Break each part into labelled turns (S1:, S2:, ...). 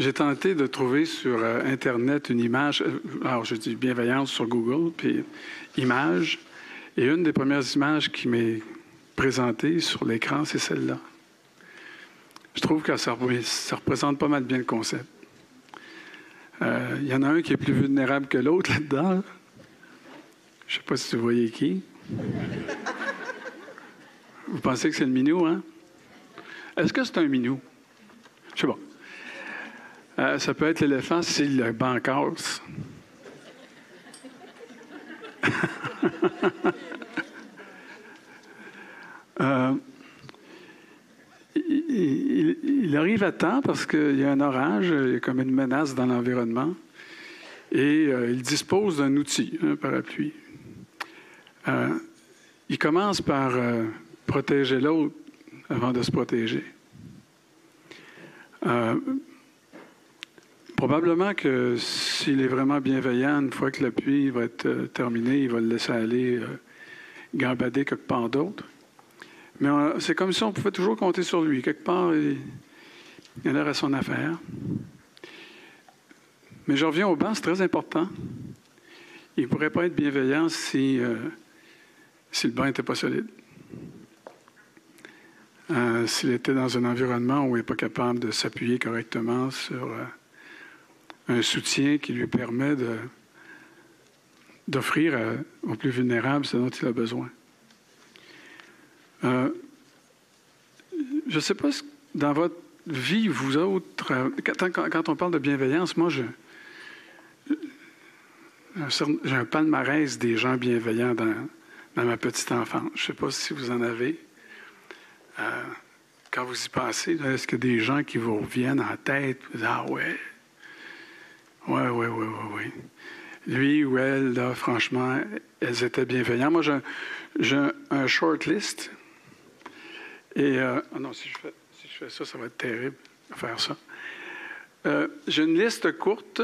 S1: j'ai tenté de trouver sur euh, Internet une image. euh, Alors, je dis bienveillance sur Google, puis image. Et une des premières images qui m'est présentée sur l'écran, c'est celle-là. Je trouve que ça, repré- ça représente pas mal bien le concept. Euh, Il y en a un qui est plus vulnérable que l'autre là-dedans. Je sais pas si vous voyez qui. Vous pensez que c'est le minou, hein? Est-ce que c'est un minou? Je sais pas. Euh, ça peut être l'éléphant si le banc. Euh, il, arrive à temps parce qu'il y a un orage, il y a comme une menace dans l'environnement. Et euh, il dispose d'un outil, un parapluie. Euh, il commence par protéger l'autre avant de se protéger. Probablement que s'il est vraiment bienveillant, une fois que la pluie va être euh, terminée, il va le laisser aller euh, gambader quelque part d'autre. Mais c'est comme si on pouvait toujours compter sur lui. Quelque part, il, a l'air à son affaire. Mais je reviens au banc, c'est très important. Il ne pourrait pas être bienveillant si, euh, si le banc n'était pas solide. S'il était dans un environnement où il n'est pas capable de s'appuyer correctement sur un soutien qui lui permet d'offrir euh, aux plus vulnérables ce dont il a besoin. Euh, je ne sais pas, dans votre vie, vous autres, euh, quand, on parle de bienveillance, moi, je, j'ai un palmarès des gens bienveillants dans, ma petite enfance. Je ne sais pas si vous en avez. Quand vous y pensez, est-ce a des gens qui vous reviennent en tête? Vous dites, ah ouais, ouais, ouais, ouais, ouais, ouais. Lui ou elle, là, franchement, elles étaient bienveillants. Moi, j'ai un, short list. Et, euh, ah non, si je, fais, si je fais ça, ça va être terrible de faire ça. Euh, j'ai une liste courte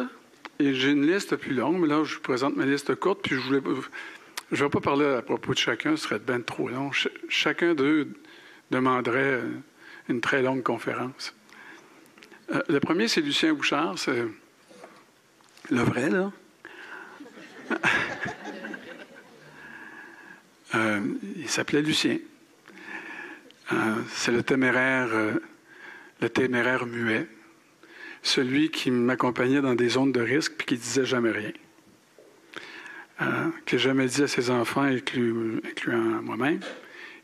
S1: et j'ai une liste plus longue, mais là, je vous présente ma liste courte, puis je voulais. Je ne vais pas parler à propos de chacun, ce serait bien trop long. Ch- chacun d'eux demanderait une très longue conférence. Euh, le premier, c'est Lucien Bouchard, c'est le vrai, là. Euh, il s'appelait Lucien. Euh, c'est le téméraire, euh, le téméraire muet, celui qui m'accompagnait dans des zones de risque puis qui disait jamais rien, qui n'a jamais dit à ses enfants, incluant moi-même,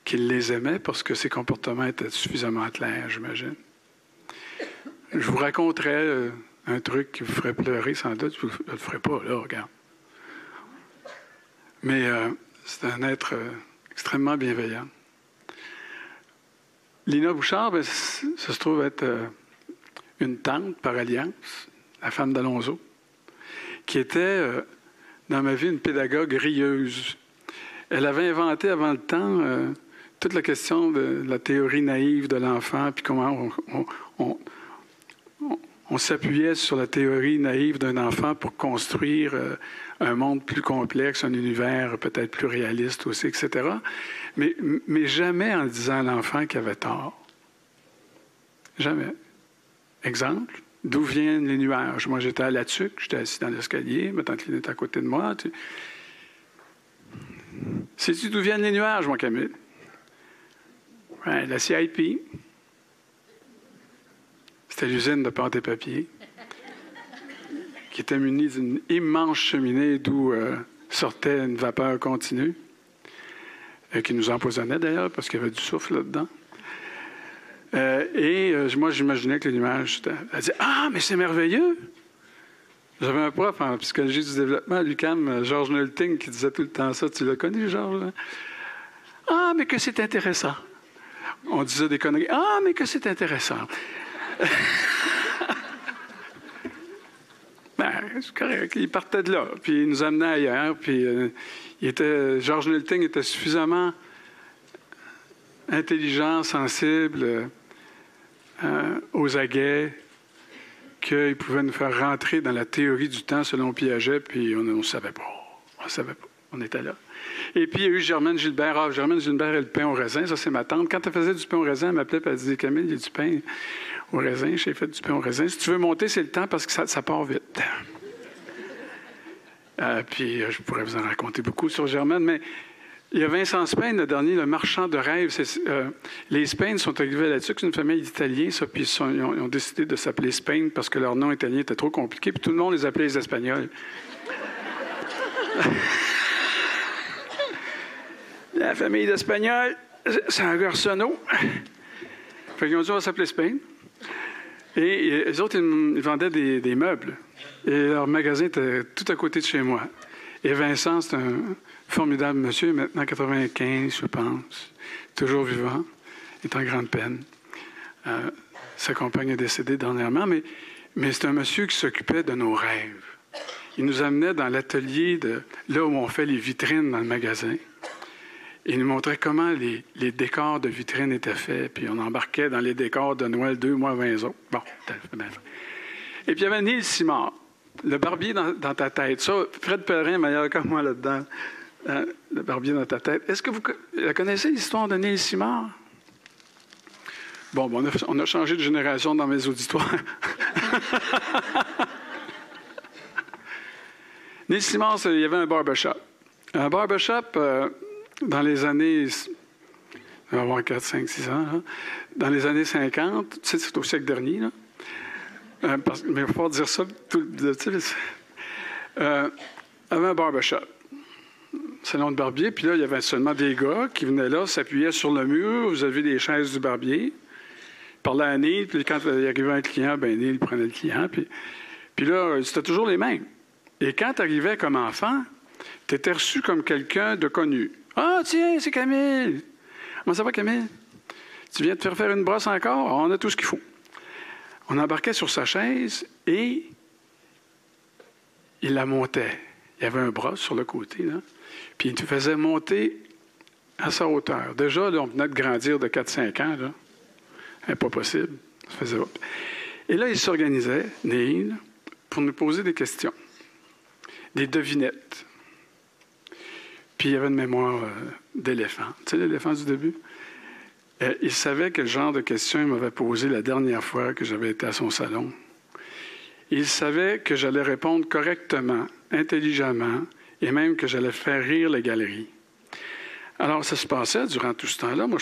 S1: qu'il les aimait parce que ses comportements étaient suffisamment clairs, j'imagine. Je vous raconterai un truc qui vous ferait pleurer sans doute. Je ne le ferai pas, là, regarde. Mais euh, c'est un être euh, extrêmement bienveillant. Lina Bouchard, ben, ça se trouve être euh, une tante par alliance, la femme d'Alonso, qui était dans ma vie une pédagogue rieuse. Elle avait inventé avant le temps toute la question de la théorie naïve de l'enfant, puis comment on- on s'appuyait sur la théorie naïve d'un enfant pour construire euh, un monde plus complexe, un univers peut-être plus réaliste aussi, etc. Mais, mais jamais en disant à l'enfant qu'il avait tort. Jamais. Exemple, d'où viennent les nuages? Moi, j'étais à la tuque, j'étais assis dans l'escalier, ma tante Lynn était à côté de moi. Tu... Sais-tu d'où viennent les nuages, mon Camille? La CIP. C'était l'usine de pâte et papier qui était munie d'une immense cheminée d'où euh, sortait une vapeur continue, euh, qui nous empoisonnait d'ailleurs parce qu'il y avait du souffle là-dedans. Euh, et moi, j'imaginais que les nuages. Elle disait Ah, mais c'est merveilleux! J'avais un prof en psychologie du développement à l'UQAM, euh, Georges Nulting, qui disait tout le temps ça. Tu l'as connu, Georges? là? Ah, mais que c'est intéressant. On disait des conneries. Ah, mais que c'est intéressant. Ben, c'est correct. Il partait de là, puis il nous amenait ailleurs. Puis euh, il était, Georges Nulting était suffisamment intelligent, sensible, euh, euh, aux aguets, qu'il pouvait nous faire rentrer dans la théorie du temps selon Piaget, puis on ne savait pas. On savait pas. On était là. Et puis, il y a eu Germaine Gilbert. Ah, Germaine Gilbert et le pain au raisin, ça, c'est ma tante. Quand elle faisait du pain au raisin, elle m'appelait et elle disait Camille, il y a du pain au raisin. J'ai fait du pain au raisin. Si tu veux monter, c'est le temps parce que ça, part vite. Euh, puis, je pourrais vous en raconter beaucoup sur Germaine, mais il y a Vincent Spain, le dernier, le marchand de rêves. Euh, les Spain sont arrivés là-dessus, c'est une famille d'Italiens, ça, puis ils, ont, décidé de s'appeler Spain parce que leur nom italien était trop compliqué, puis tout le monde les appelait les Espagnols. La famille d'Espagnols, c'est un garçonneau. Fait qu'ils ont dit, on s'appeler Spain. Et les autres, ils vendaient des, meubles. Et leur magasin était tout à côté de chez moi. Et Vincent, c'est un, formidable monsieur, maintenant 95, je pense, toujours vivant, est en grande peine. Euh, sa compagne est décédée dernièrement, mais, mais c'est un monsieur qui s'occupait de nos rêves. Il nous amenait dans l'atelier de là où on fait les vitrines dans le magasin. Il nous montrait comment les, décors de vitrines étaient faits, puis on embarquait dans les décors de Noël deux mois, 20 ans. Bon, Et puis il y avait Neil Simard, le barbier dans, dans ta tête. Ça, Fred Pellerin est meilleur que moi là-dedans. Hein, le barbier dans ta tête. Est-ce que vous connaissez l'histoire de Neil Simard? Bon, on, a, changé de génération dans mes auditoires. Neil Simard, il y avait un barbershop. Un barbershop, euh, dans les années. On va avoir 4, 5, 6 ans. dans les années 50, tu sais, c'est au siècle dernier. Là. Euh, mais il faut dire ça. Tout, tu sais, euh, avait un barbershop salon de barbier. Puis là, il y avait seulement des gars qui venaient là, s'appuyaient sur le mur. Vous avez des chaises du barbier. Parlaient à Neil. Puis quand il arrivait un client, ben Neil prenait le client. Puis, puis là, c'était toujours les mêmes. Et quand tu arrivais comme enfant, tu étais reçu comme quelqu'un de connu. Ah, tiens, c'est Camille. Comment ça va, Camille? Tu viens de te faire faire une brosse encore? On a tout ce qu'il faut. On embarquait sur sa chaise et il la montait. Il y avait un bras sur le côté, là. Puis il te faisait monter à sa hauteur. Déjà, on venait de grandir de 4-5 ans. Là. pas possible. Et là, il s'organisait, Neil, pour nous poser des questions, des devinettes. Puis il y avait une mémoire euh, d'éléphant. Tu sais, l'éléphant du début? Euh, il savait quel genre de questions il m'avait posé la dernière fois que j'avais été à son salon. Il savait que j'allais répondre correctement, intelligemment, et même que j'allais faire rire les galeries. Alors, ça se passait durant tout ce temps-là. Moi,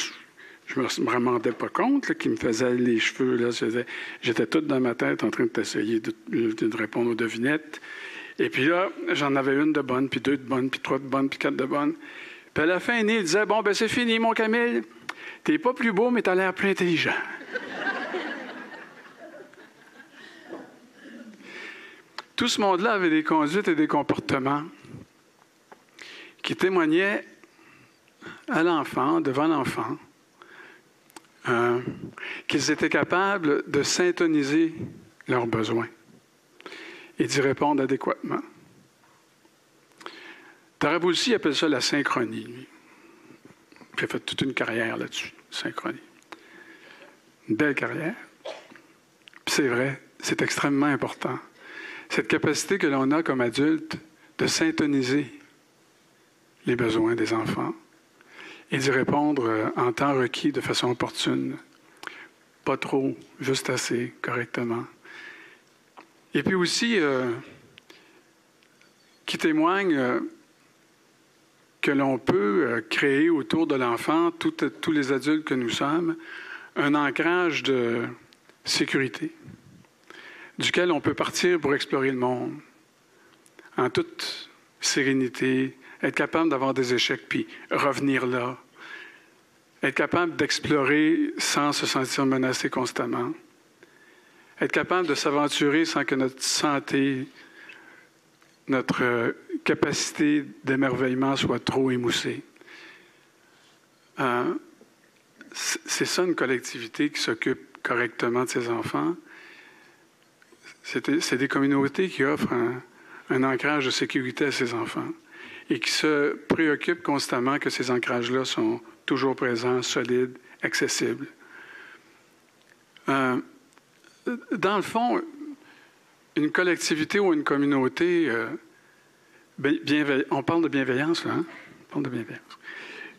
S1: je ne me, rendais pas compte qu'il me faisait les cheveux. J'étais toute dans ma tête en train de t'essayer de, répondre aux devinettes. Et puis là, j'en avais une de bonne, puis deux de bonnes, puis trois de bonnes, puis quatre de bonnes. Puis à la fin, il disait Bon, ben c'est fini, mon Camille. T'es pas plus beau, mais t'as l'air plus intelligent. Tout ce monde-là avait des conduites et des comportements qui témoignaient à l'enfant, devant l'enfant, euh, qu'ils étaient capables de syntoniser leurs besoins et d'y répondre adéquatement. Tarabulsi appelle ça la synchronie. Lui. A fait toute une carrière là-dessus, synchronie. Une belle carrière. c'est vrai, c'est extrêmement important. Cette capacité que l'on a comme adulte de syntoniser les besoins des enfants et d'y répondre euh, en temps requis de façon opportune. Pas trop, juste assez, correctement. Et puis aussi, euh, qui témoigne euh, que l'on peut créer autour de l'enfant, tous les adultes que nous sommes, un ancrage de sécurité, duquel on peut partir pour explorer le monde en toute sérénité, être capable d'avoir des échecs puis revenir là, être capable d'explorer sans se sentir menacé constamment, être capable de s'aventurer sans que notre santé, notre capacité d'émerveillement soit trop émoussée. Euh, c'est ça une collectivité qui s'occupe correctement de ses enfants. C'est des communautés qui offrent un, ancrage de sécurité à ses enfants et qui se préoccupe constamment que ces ancrages-là sont toujours présents, solides, accessibles. Euh, dans le fond, une collectivité ou une communauté, euh, on parle de bienveillance, là, hein? On parle de bienveillance.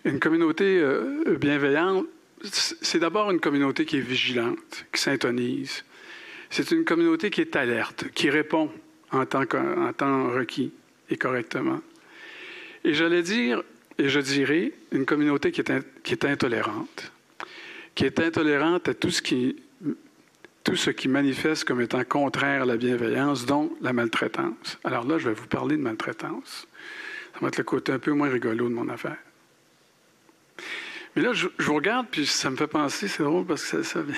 S1: Une communauté euh, bienveillante, c'est d'abord une communauté qui est vigilante, qui s'intonise. C'est une communauté qui est alerte, qui répond en temps, requis et correctement. Et j'allais dire, et je dirais, une communauté qui est, qui est intolérante, qui est intolérante à tout ce qui, tout ce qui manifeste comme étant contraire à la bienveillance, dont la maltraitance. Alors là, je vais vous parler de maltraitance. Ça va être le côté un peu moins rigolo de mon affaire. Mais là, je, vous regarde, puis ça me fait penser, c'est drôle parce que ça, vient.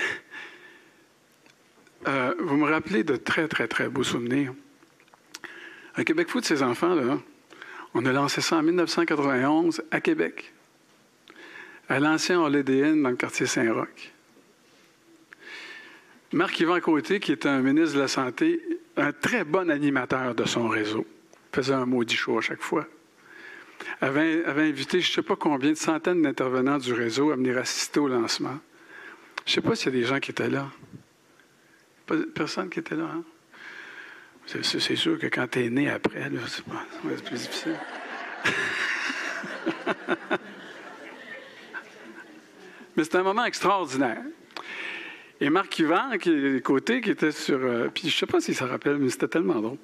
S1: Euh, vous me rappelez de très, très, très beaux souvenirs. À Québec Foot, ces enfants, là, on a lancé ça en 1991 à Québec, à l'ancien Olédéenne dans le quartier Saint-Roch. Marc-Yvan Côté, qui était un ministre de la Santé, un très bon animateur de son réseau, faisait un maudit show à chaque fois avait, invité je ne sais pas combien de centaines d'intervenants du réseau à venir assister au lancement. Je ne sais pas s'il y a des gens qui étaient là. Personne qui était là. Hein? C'est sûr que quand tu es né après, c'est plus difficile. Mais c'était un moment extraordinaire. Et Marc Yvan, qui est côté, qui était sur. Euh, puis je ne sais pas si ça rappelle, mais c'était tellement drôle.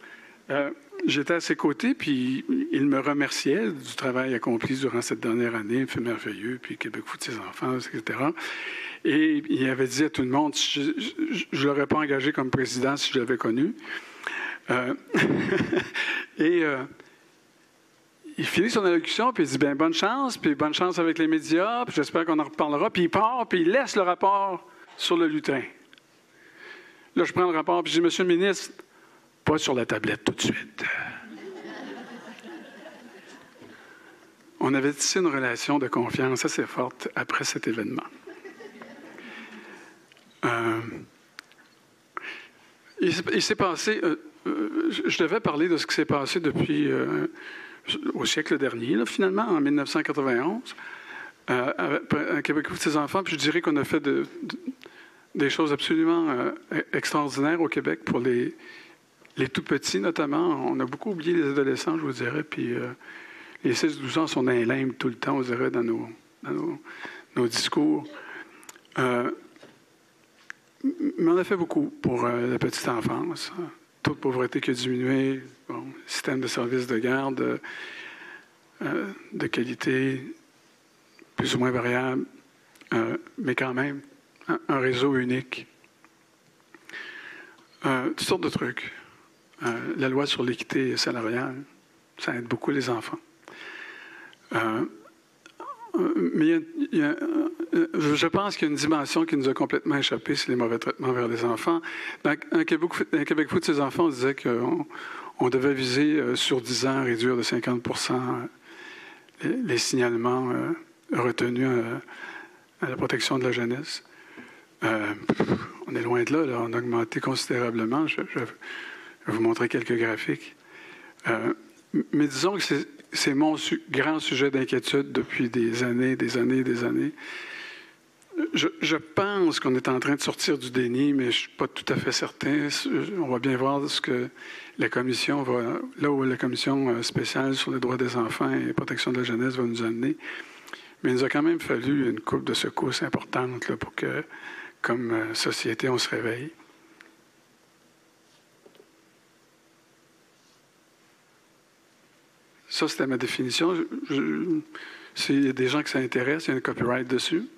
S1: Euh, j'étais à ses côtés, puis il me remerciait du travail accompli durant cette dernière année. Fait merveilleux, puis Québec fout ses enfants, etc. Et il avait dit à tout le monde, je ne l'aurais pas engagé comme président si je l'avais connu. Euh, et il finit son allocution, puis il dit, bien, bonne chance, puis bonne chance avec les médias, puis j'espère qu'on en reparlera. Puis il part, puis il laisse le rapport sur le lutin. Là, je prends le rapport, puis je dis, Monsieur le ministre, pas sur la tablette tout de suite. On avait tissé une relation de confiance assez forte après cet événement. Euh, il s'est passé, euh, euh, je devais parler de ce qui s'est passé depuis au siècle dernier, finalement, en 1991, à Québec pour ses enfants. Puis je dirais qu'on a fait des choses absolument extraordinaires au Québec pour les, les tout petits, notamment, on a beaucoup oublié les adolescents, je vous dirais, puis euh, les 6-12 ans sont dans les tout le temps, on dirait, dans nos, discours. Euh, mais on a fait beaucoup pour euh, la petite enfance. Taux de pauvreté qui a diminué, bon, système de services de garde de qualité plus ou moins variable, mais quand même un réseau unique. toutes sortes de trucs. Euh, la loi sur l'équité salariale, ça aide beaucoup les enfants. Euh, mais je pense qu'il y a une dimension qui nous a complètement échappé, c'est les mauvais traitements vers les enfants. Dans, Québec, Québec Foot, ces enfants, on disait qu'on on devait viser euh, sur 10 ans réduire de 50% les, signalements retenus à, la protection de la jeunesse. on est loin de là, on a augmenté considérablement. je, vais vous montrer quelques graphiques. Euh, mais disons que c'est mon grand sujet d'inquiétude depuis des années, des années, des années. Je, pense qu'on est en train de sortir du déni, mais je ne suis pas tout à fait certain. On va bien voir ce que la commission va, là où la commission euh, spéciale sur les droits des enfants et protection de la jeunesse va nous amener. Mais il nous a quand même fallu une coupe de secousses importante pour que, comme euh, société, on se réveille. Ça, c'était ma définition. S'il y a des gens qui s'intéressent, il y a un copyright dessus.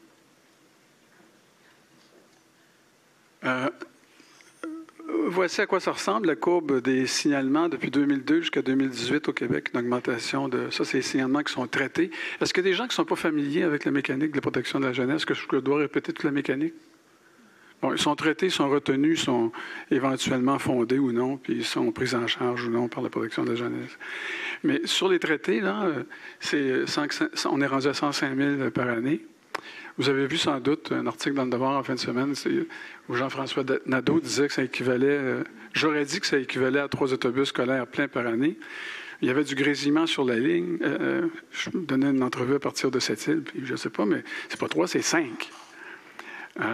S1: Euh, voici à quoi ça ressemble, la courbe des signalements depuis 2002 jusqu'à 2018 au Québec, une augmentation de... Ça, c'est les signalements qui sont traités. Est-ce a des gens qui ne sont pas familiers avec la mécanique de la protection de la jeunesse? Que je dois répéter toute la mécanique? ils sont traités, sont retenus, sont éventuellement fondés ou non, puis ils sont pris en charge ou non par la protection de la jeunesse. Mais sur les traités, là, c'est on est rendu à 105 000 par année. Vous avez vu sans doute un article dans le Devoir en fin de semaine où Jean-François Nadeau disait que ça équivalait, euh, j'aurais dit que ça équivalait à trois autobus scolaires pleins par année. Il y avait du grésillement sur la ligne. Euh, euh, je me donnais une entrevue à partir de cette île, puis je ne sais pas, mais c'est pas trois, c'est cinq. Euh,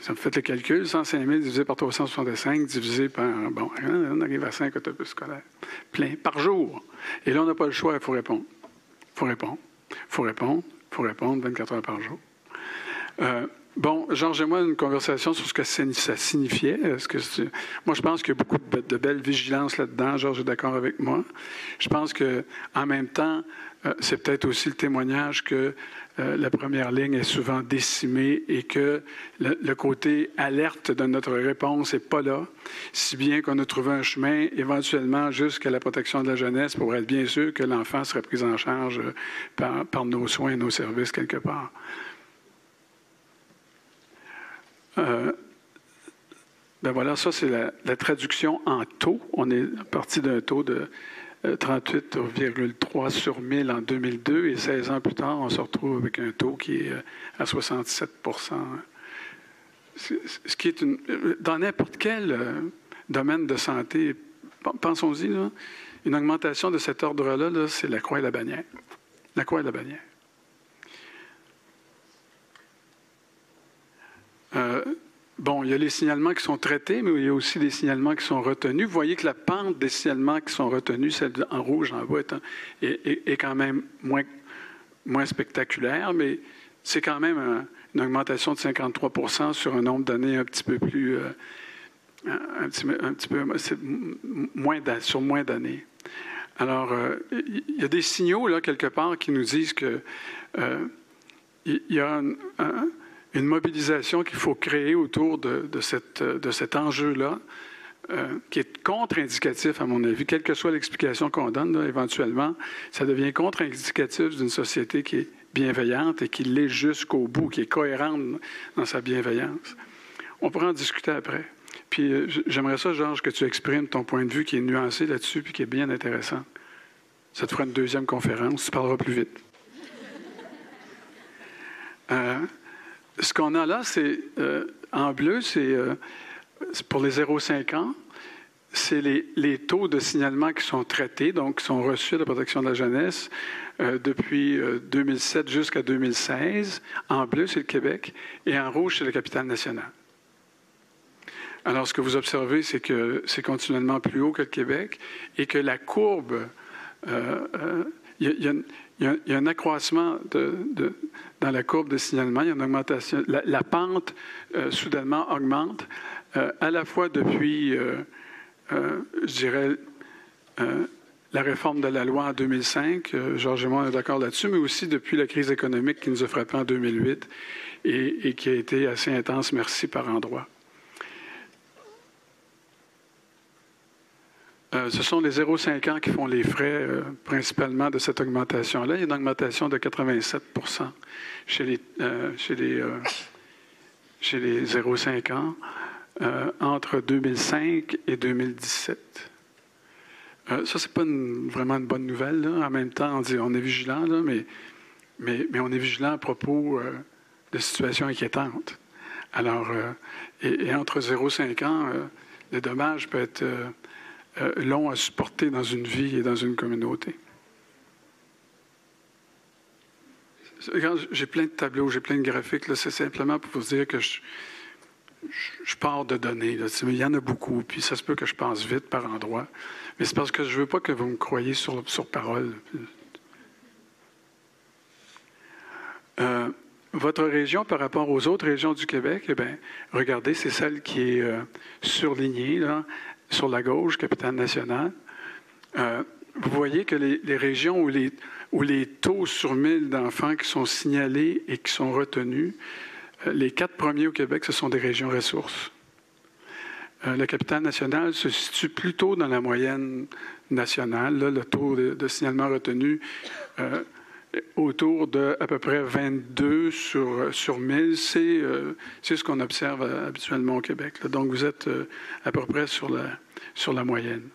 S1: ça fait le calcul, 105 000 divisé par 365 divisé par, bon, hein, on arrive à 5 autobus scolaires pleins par jour. Et là, on n'a pas le choix, il faut répondre. Il faut répondre. Il faut répondre. Il faut répondre 24 heures par jour. Bon, Georges et moi, une conversation sur ce que ça signifiait. moi, je pense qu'il y a beaucoup de, belle vigilance là-dedans. Georges est d'accord avec moi. Je pense que, en même temps, euh, c'est peut-être aussi le témoignage que euh, la première ligne est souvent décimée et que le, côté alerte de notre réponse n'est pas là, si bien qu'on a trouvé un chemin éventuellement jusqu'à la protection de la jeunesse pour être bien sûr que l'enfant serait pris en charge par, par nos soins et nos services quelque part. Euh, ben voilà, ça c'est la, traduction en taux. On est parti d'un taux de 38,3 euh, sur 1000 en 2002 et 16 ans plus tard, on se retrouve avec un taux qui est euh, à 67% Ce qui est dans n'importe quel domaine de santé, pensons-y, une augmentation de cet ordre-là, c'est la croix et la bannière. La croix et la bannière. Euh, bon, il y a les signalements qui sont traités, mais il y a aussi des signalements qui sont retenus. Vous voyez que la pente des signalements qui sont retenus, celle en rouge en bas, est, quand même moins, moins spectaculaire, mais c'est quand même une augmentation de 53% sur un nombre d'années un petit peu plus. Euh, un, petit, peu moins sur moins d'années. Alors, euh, il y a des signaux, là, quelque part, qui nous disent que il y a un une mobilisation qu'il faut créer autour de, cet enjeu-là, euh, qui est contre-indicatif, à mon avis, quelle que soit l'explication qu'on donne, éventuellement, ça devient contre-indicatif d'une société qui est bienveillante et qui l'est jusqu'au bout, qui est cohérente dans sa bienveillance. On pourra en discuter après. Puis euh, j'aimerais ça, Georges, que tu exprimes ton point de vue qui est nuancé là-dessus puis qui est bien intéressant. Ça te fera une deuxième conférence, tu parleras plus vite. Euh, ce qu'on a là, c'est euh, en bleu, euh, c'est pour les 0,5 ans, c'est les, taux de signalement qui sont traités, donc qui sont reçus de la protection de la jeunesse euh, depuis 2007 jusqu'à 2016. En bleu, c'est le Québec, et en rouge, c'est la capitale nationale. Alors, ce que vous observez, c'est que c'est continuellement plus haut que le Québec et que la courbe, a un accroissement dans la courbe de signalement. Il y a une augmentation. La, pente, euh, soudainement, augmente, euh, à la fois depuis, euh, je dirais, la réforme de la loi en 2005. Georges et moi, on est d'accord là-dessus, mais aussi depuis la crise économique qui nous a frappé en 2008 et, et qui a été assez intense, merci, par endroits. Euh, ce sont les 0,5 ans qui font les frais euh, principalement de cette augmentation-là. Il y a une augmentation de 87 chez les, euh, chez les, les 0,5 ans entre 2005 et 2017. ça, ce n'est pas vraiment une bonne nouvelle. En même temps, on dit on est vigilant, mais, mais, mais, on est vigilant à propos de situations inquiétantes. Alors, et, et, entre 0,5 ans, le dommage peut être euh, long à supporter dans une vie et dans une communauté. J'ai plein de tableaux, j'ai plein de graphiques. C'est simplement pour vous dire que je, pars de données. Il y en a beaucoup, puis ça se peut que je passe vite par endroit. Mais c'est parce que je ne veux pas que vous me croyiez sur, parole. Euh, votre région par rapport aux autres régions du Québec, eh bien, regardez, c'est celle qui est euh, surlignée. Sur la gauche, capitale nationale, euh, vous voyez que les, régions où les, taux sur 1000 d'enfants qui sont signalés et qui sont retenus, euh, les quatre premiers au Québec, ce sont des régions ressources. Euh, la capitale nationale se situe plutôt dans la moyenne nationale. le taux de, signalement retenu autour de à peu près 22 sur, sur 1000. C'est ce qu'on observe habituellement au Québec. Donc, vous êtes à peu près sur la, sur la moyenne.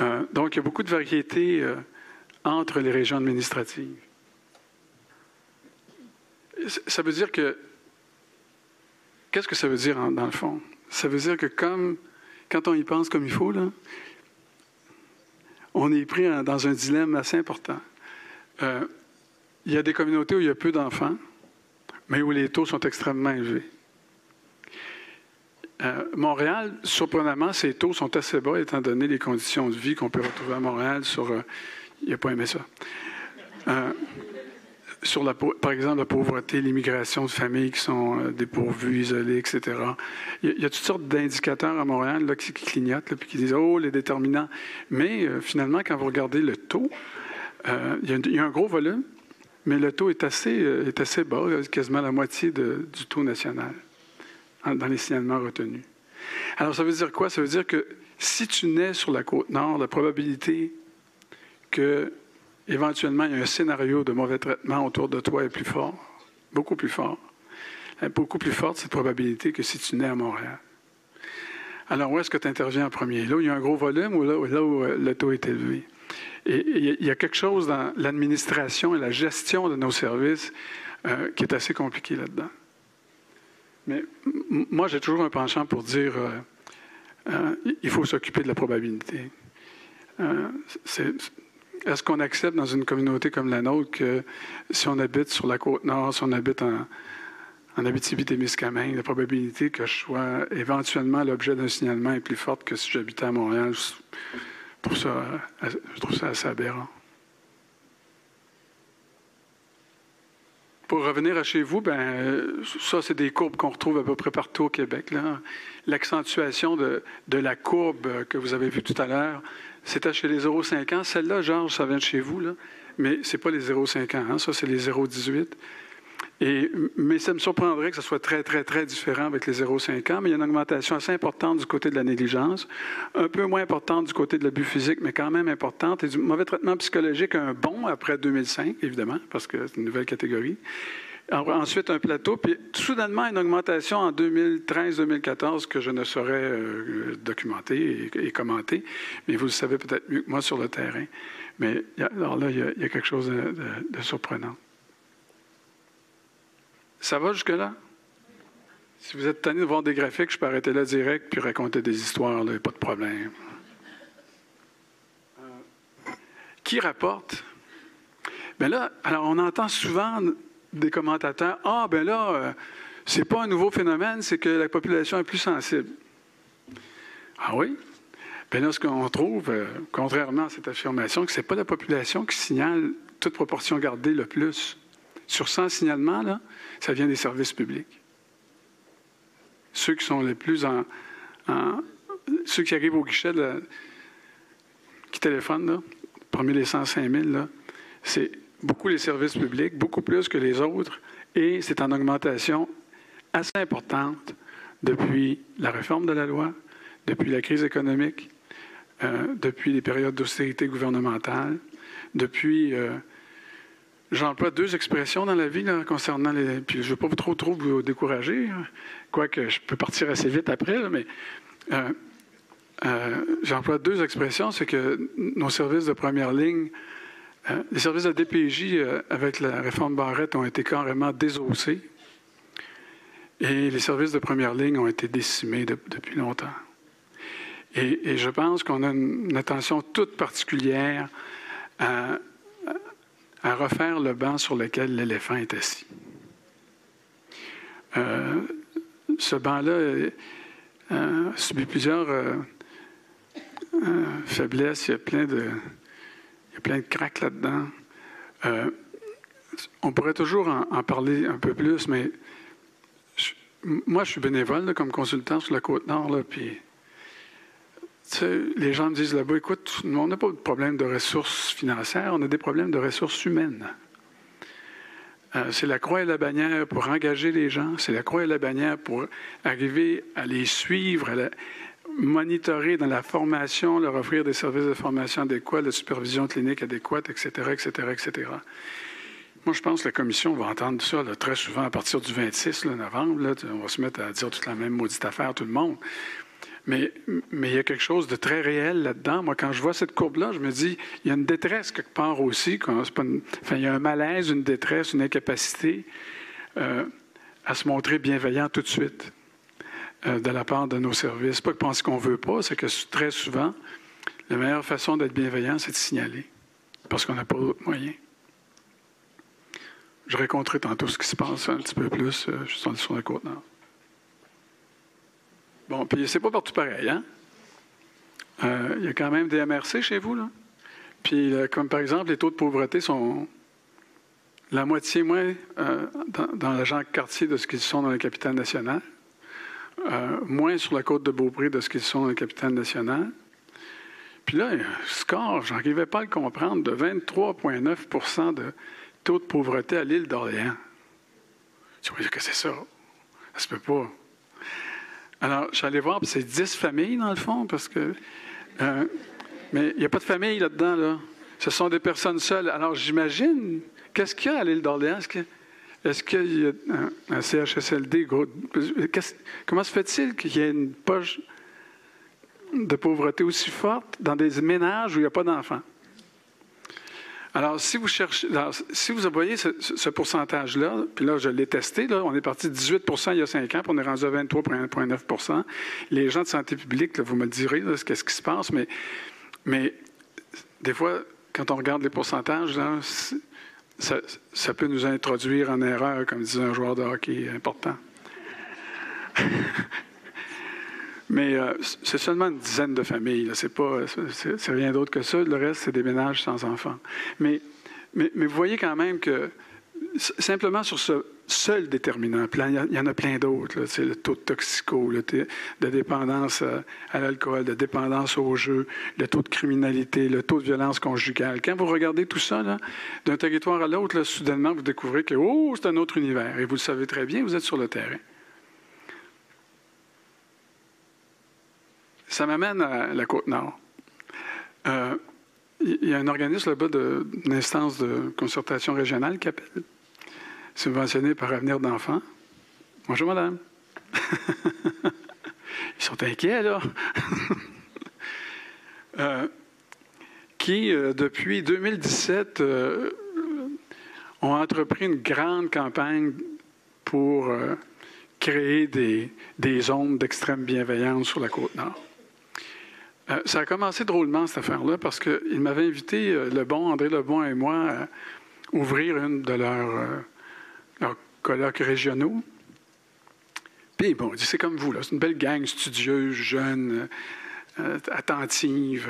S1: Euh, donc, il y a beaucoup de variétés euh, entre les régions administratives. Ça veut dire que. Qu'est-ce que ça veut dire dans le fond? Ça veut dire que comme quand on y pense comme il faut, là, on est pris dans un dilemme assez important. Euh, il y a des communautés où il y a peu d'enfants, mais où les taux sont extrêmement élevés. Euh, Montréal, surprenamment, ses taux sont assez bas étant donné les conditions de vie qu'on peut retrouver à Montréal sur. Euh, il n'a pas aimé ça. Sur, la, par exemple, la pauvreté, l'immigration de familles qui sont dépourvues, isolées, etc. Il y, a, toutes sortes d'indicateurs à Montréal là, qui, clignotent, puis qui disent, oh, les déterminants. Mais finalement, quand vous regardez le taux, il y, a un gros volume, mais le taux est assez, est assez bas, quasiment la moitié du taux national dans les signalements retenus. Alors, ça veut dire quoi? Ça veut dire que si tu nais sur la côte nord, la probabilité que éventuellement il y a un scénario de mauvais traitement autour de toi est plus fort, beaucoup plus fort. Beaucoup plus forte cette probabilité que si tu nais à Montréal. Alors, où est-ce que tu interviens en premier? Là où il y a un gros volume ou là, où euh, le taux est élevé? Et il y a quelque chose dans l'administration et la gestion de nos services euh, qui est assez compliqué là-dedans. Mais moi, j'ai toujours un penchant pour dire euh, euh, il faut s'occuper de la probabilité. Euh, est-ce qu'on accepte dans une communauté comme la nôtre que si on habite sur la côte nord, si on habite en, en Abitibi-Témiscamingue, la probabilité que je sois éventuellement l'objet d'un signalement est plus forte que si j'habitais à Montréal? Ça, je trouve ça assez aberrant. Pour revenir à chez vous, ben, ça, c'est des courbes qu'on retrouve à peu près partout au Québec. L'accentuation de, la courbe que vous avez vue tout à l'heure, c'était chez les 0,5 ans. Celle-là, Georges, ça vient de chez vous, mais ce n'est pas les 0,5 ans. Hein. Ça, c'est les 0,18 mais ça me surprendrait que ce soit très, très, très différent avec les 0,5 ans, mais il y a une augmentation assez importante du côté de la négligence, un peu moins importante du côté de l'abus physique, mais quand même importante, et du mauvais traitement psychologique, un bon après 2005, évidemment, parce que c'est une nouvelle catégorie. ensuite, un plateau, puis soudainement, une augmentation en 2013-2014 que je ne saurais euh, documenter et, commenter, mais vous le savez peut-être mieux que moi sur le terrain. Mais alors là, il y a, quelque chose de surprenant. Ça va jusque-là? Si vous êtes tanné de voir des graphiques, je peux arrêter là direct puis raconter des histoires, là, pas de problème. Euh, qui rapporte? Bien là, alors on entend souvent des commentateurs Ah, ben là, euh, c'est pas un nouveau phénomène, c'est que la population est plus sensible. Ah oui? Bien là, ce qu'on trouve, euh, contrairement à cette affirmation, que ce n'est pas la population qui signale, toute proportion gardée, le plus. Sur 100 signalements, là, ça vient des services publics. Ceux qui sont les plus en. ceux qui arrivent au guichet, qui téléphonent, parmi les 105 000, c'est beaucoup les services publics, beaucoup plus que les autres, et c'est en augmentation assez importante depuis la réforme de la loi, depuis la crise économique, euh, depuis les périodes d'austérité gouvernementale, depuis euh, J'emploie deux expressions dans la vie concernant les. Puis je ne veux pas trop, trop vous décourager, hein. quoique je peux partir assez vite après, mais euh, euh, j'emploie deux expressions. C'est que nos services de première ligne, euh, les services de DPJ avec la réforme Barrette ont été carrément désossés et les services de première ligne ont été décimés depuis longtemps. Et, et je pense qu'on a une attention toute particulière à à refaire le banc sur lequel l'éléphant est assis. Euh, ce banc-là euh, a subi plusieurs euh, faiblesses. Il y a plein de, il y a plein de cracks là-dedans. on pourrait toujours en, parler un peu plus, mais moi, je suis bénévole comme consultant sur la Côte-Nord, puis les gens me disent là-bas, écoute, on n'a pas de problème de ressources financières, on a des problèmes de ressources humaines. Euh, c'est la croix et la bannière pour engager les gens, c'est la croix et la bannière pour arriver à les suivre, à les monitorer dans la formation, leur offrir des services de formation adéquats, de supervision clinique adéquate, etc., etc., etc. Moi, je pense que la commission va entendre ça très souvent à partir du 26 novembre. on va se mettre à dire toute la même maudite affaire, tout le monde. Mais, mais il y a quelque chose de très réel là-dedans. Moi, quand je vois cette courbe-là, je me dis, il y a une détresse quelque part aussi. enfin, il y a un malaise, une détresse, une incapacité euh, à se montrer bienveillant tout de suite euh, de la part de nos services. Pas que penser qu'on ne veut pas, c'est que très souvent, la meilleure façon d'être bienveillant, c'est de signaler, parce qu'on n'a pas d'autres moyens. Je raconterai tantôt ce qui se passe un petit peu plus euh, sur la côte nord. Bon, puis c'est pas partout pareil, hein? Euh, il y a quand même des MRC chez vous, là. Puis, euh, comme par exemple, les taux de pauvreté sont la moitié moins euh, dans, dans le Jacques Cartier de ce qu'ils sont dans le capital national, euh, moins sur la côte de Beaupré de ce qu'ils sont dans le capital national. Puis là, score, j'arrivais pas à le comprendre, de 23,9% de taux de pauvreté à l'île d'Orléans. Je me dis que c'est ça? Ça se peut pas. Alors, je suis allé voir, c'est 10 familles, dans le fond, parce que. Euh, mais il n'y a pas de famille là-dedans, là. Ce sont des personnes seules. Alors, j'imagine, qu'est-ce qu'il y a à l'île d'Orléans? Est-ce qu'il y a un, CHSLD? Comment se fait-il qu'il y ait une poche de pauvreté aussi forte dans des ménages où il n'y a pas d'enfants? Alors, si vous cherchez, si vous voyez ce, pourcentage-là, puis là, je l'ai testé, là, on est parti de 18% il y a 5 ans, puis on est rendu à 23,9% Les gens de santé publique, vous me direz, qu'est-ce qui se passe, mais, mais des fois, quand on regarde les pourcentages, ça, ça, peut nous introduire en erreur, comme disait un joueur de hockey important. Mais euh, c'est seulement une dizaine de familles. C'est pas, c'est rien d'autre que ça. Le reste, c'est des ménages sans enfants. Mais, mais, vous voyez quand même que simplement sur ce seul déterminant, il y en a plein d'autres. C'est le taux de toxico, le taux de dépendance euh, à l'alcool, de dépendance au jeu, le taux de criminalité, le taux de violence conjugale. Quand vous regardez tout ça, d'un territoire à l'autre, soudainement, vous découvrez que oh, c'est un autre univers. Et vous le savez très bien, vous êtes sur le terrain. Ça m'amène à la Côte-Nord. Euh, il y a un organisme là-bas, une instance de concertation régionale qui appelle, subventionné par Avenir d'enfants. Bonjour, madame. Ils sont inquiets, là. Euh, qui, euh, depuis 2017, ont entrepris une grande campagne pour créer des zones d'extrême bienveillance sur la côte nord. Euh, ça a commencé drôlement, cette affaire-là, parce qu'il m'avait invité, euh, Le Bon, André Lebon et moi, à ouvrir une de leurs, euh, colloques régionaux. Puis, bon, c'est comme vous, là, c'est une belle gang studieuse, jeune, attentive,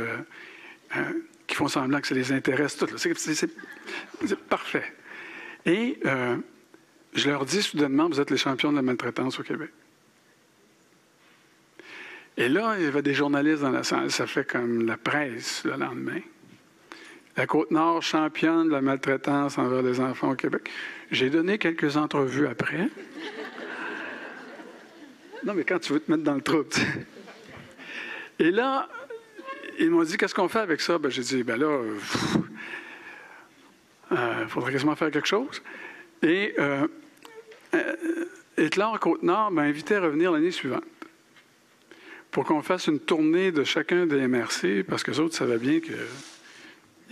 S1: qui font semblant que ça les intéresse tout. C'est parfait. Et je leur dis soudainement, vous êtes les champions de la maltraitance au Québec. Et là, il y avait des journalistes dans la salle, ça fait comme la presse le lendemain. La Côte-Nord championne de la maltraitance envers les enfants au Québec. J'ai donné quelques entrevues après. Non, mais quand tu veux te mettre dans le trou. Et là, ils m'ont dit Qu'est-ce qu'on fait avec ça? Ben, J'ai dit Ben là, il euh, faudrait quasiment faire quelque chose. Et euh, euh Côte-Nord m'a invité à revenir l'année suivante pour qu'on fasse une tournée de chacun des MRC, parce que les autres savaient bien qu'il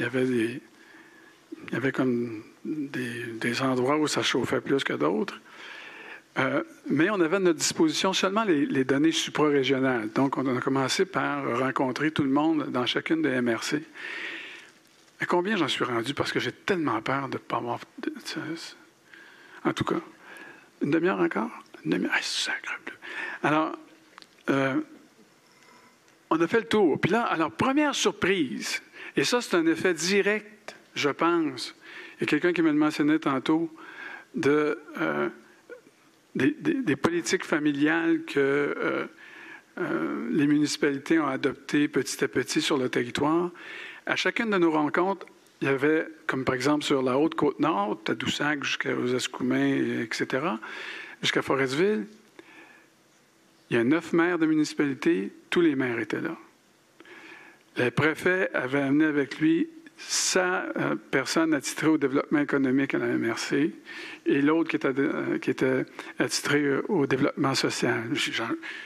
S1: y avait des. Il y avait comme des, endroits où ça chauffait plus que d'autres. Euh, mais on avait à notre disposition seulement les, données suprarégionales. Donc, on a commencé par rencontrer tout le monde dans chacune des MRC. À combien j'en suis rendu? Parce que j'ai tellement peur de ne pas avoir. En tout cas, une demi-heure encore? Une demi-heure? Ah, sacre. Alors, euh, on a fait le tour. Puis là, alors, première surprise, et ça, c'est un effet direct, je pense. Il y a quelqu'un qui me le mentionnait tantôt, euh, des, politiques familiales que euh, euh, les municipalités ont adoptées petit à petit sur le territoire. À chacune de nos rencontres, il y avait, comme par exemple sur la Haute-Côte-Nord, Tadoussac jusqu'aux Escoumins, etc., jusqu'à Forestville, il y a neuf maires de municipalité, tous les maires étaient là. Le préfet avait amené avec lui sa euh, personne attitrée au développement économique à la MRC et l'autre qui était, euh, qui attitrée euh, au développement social.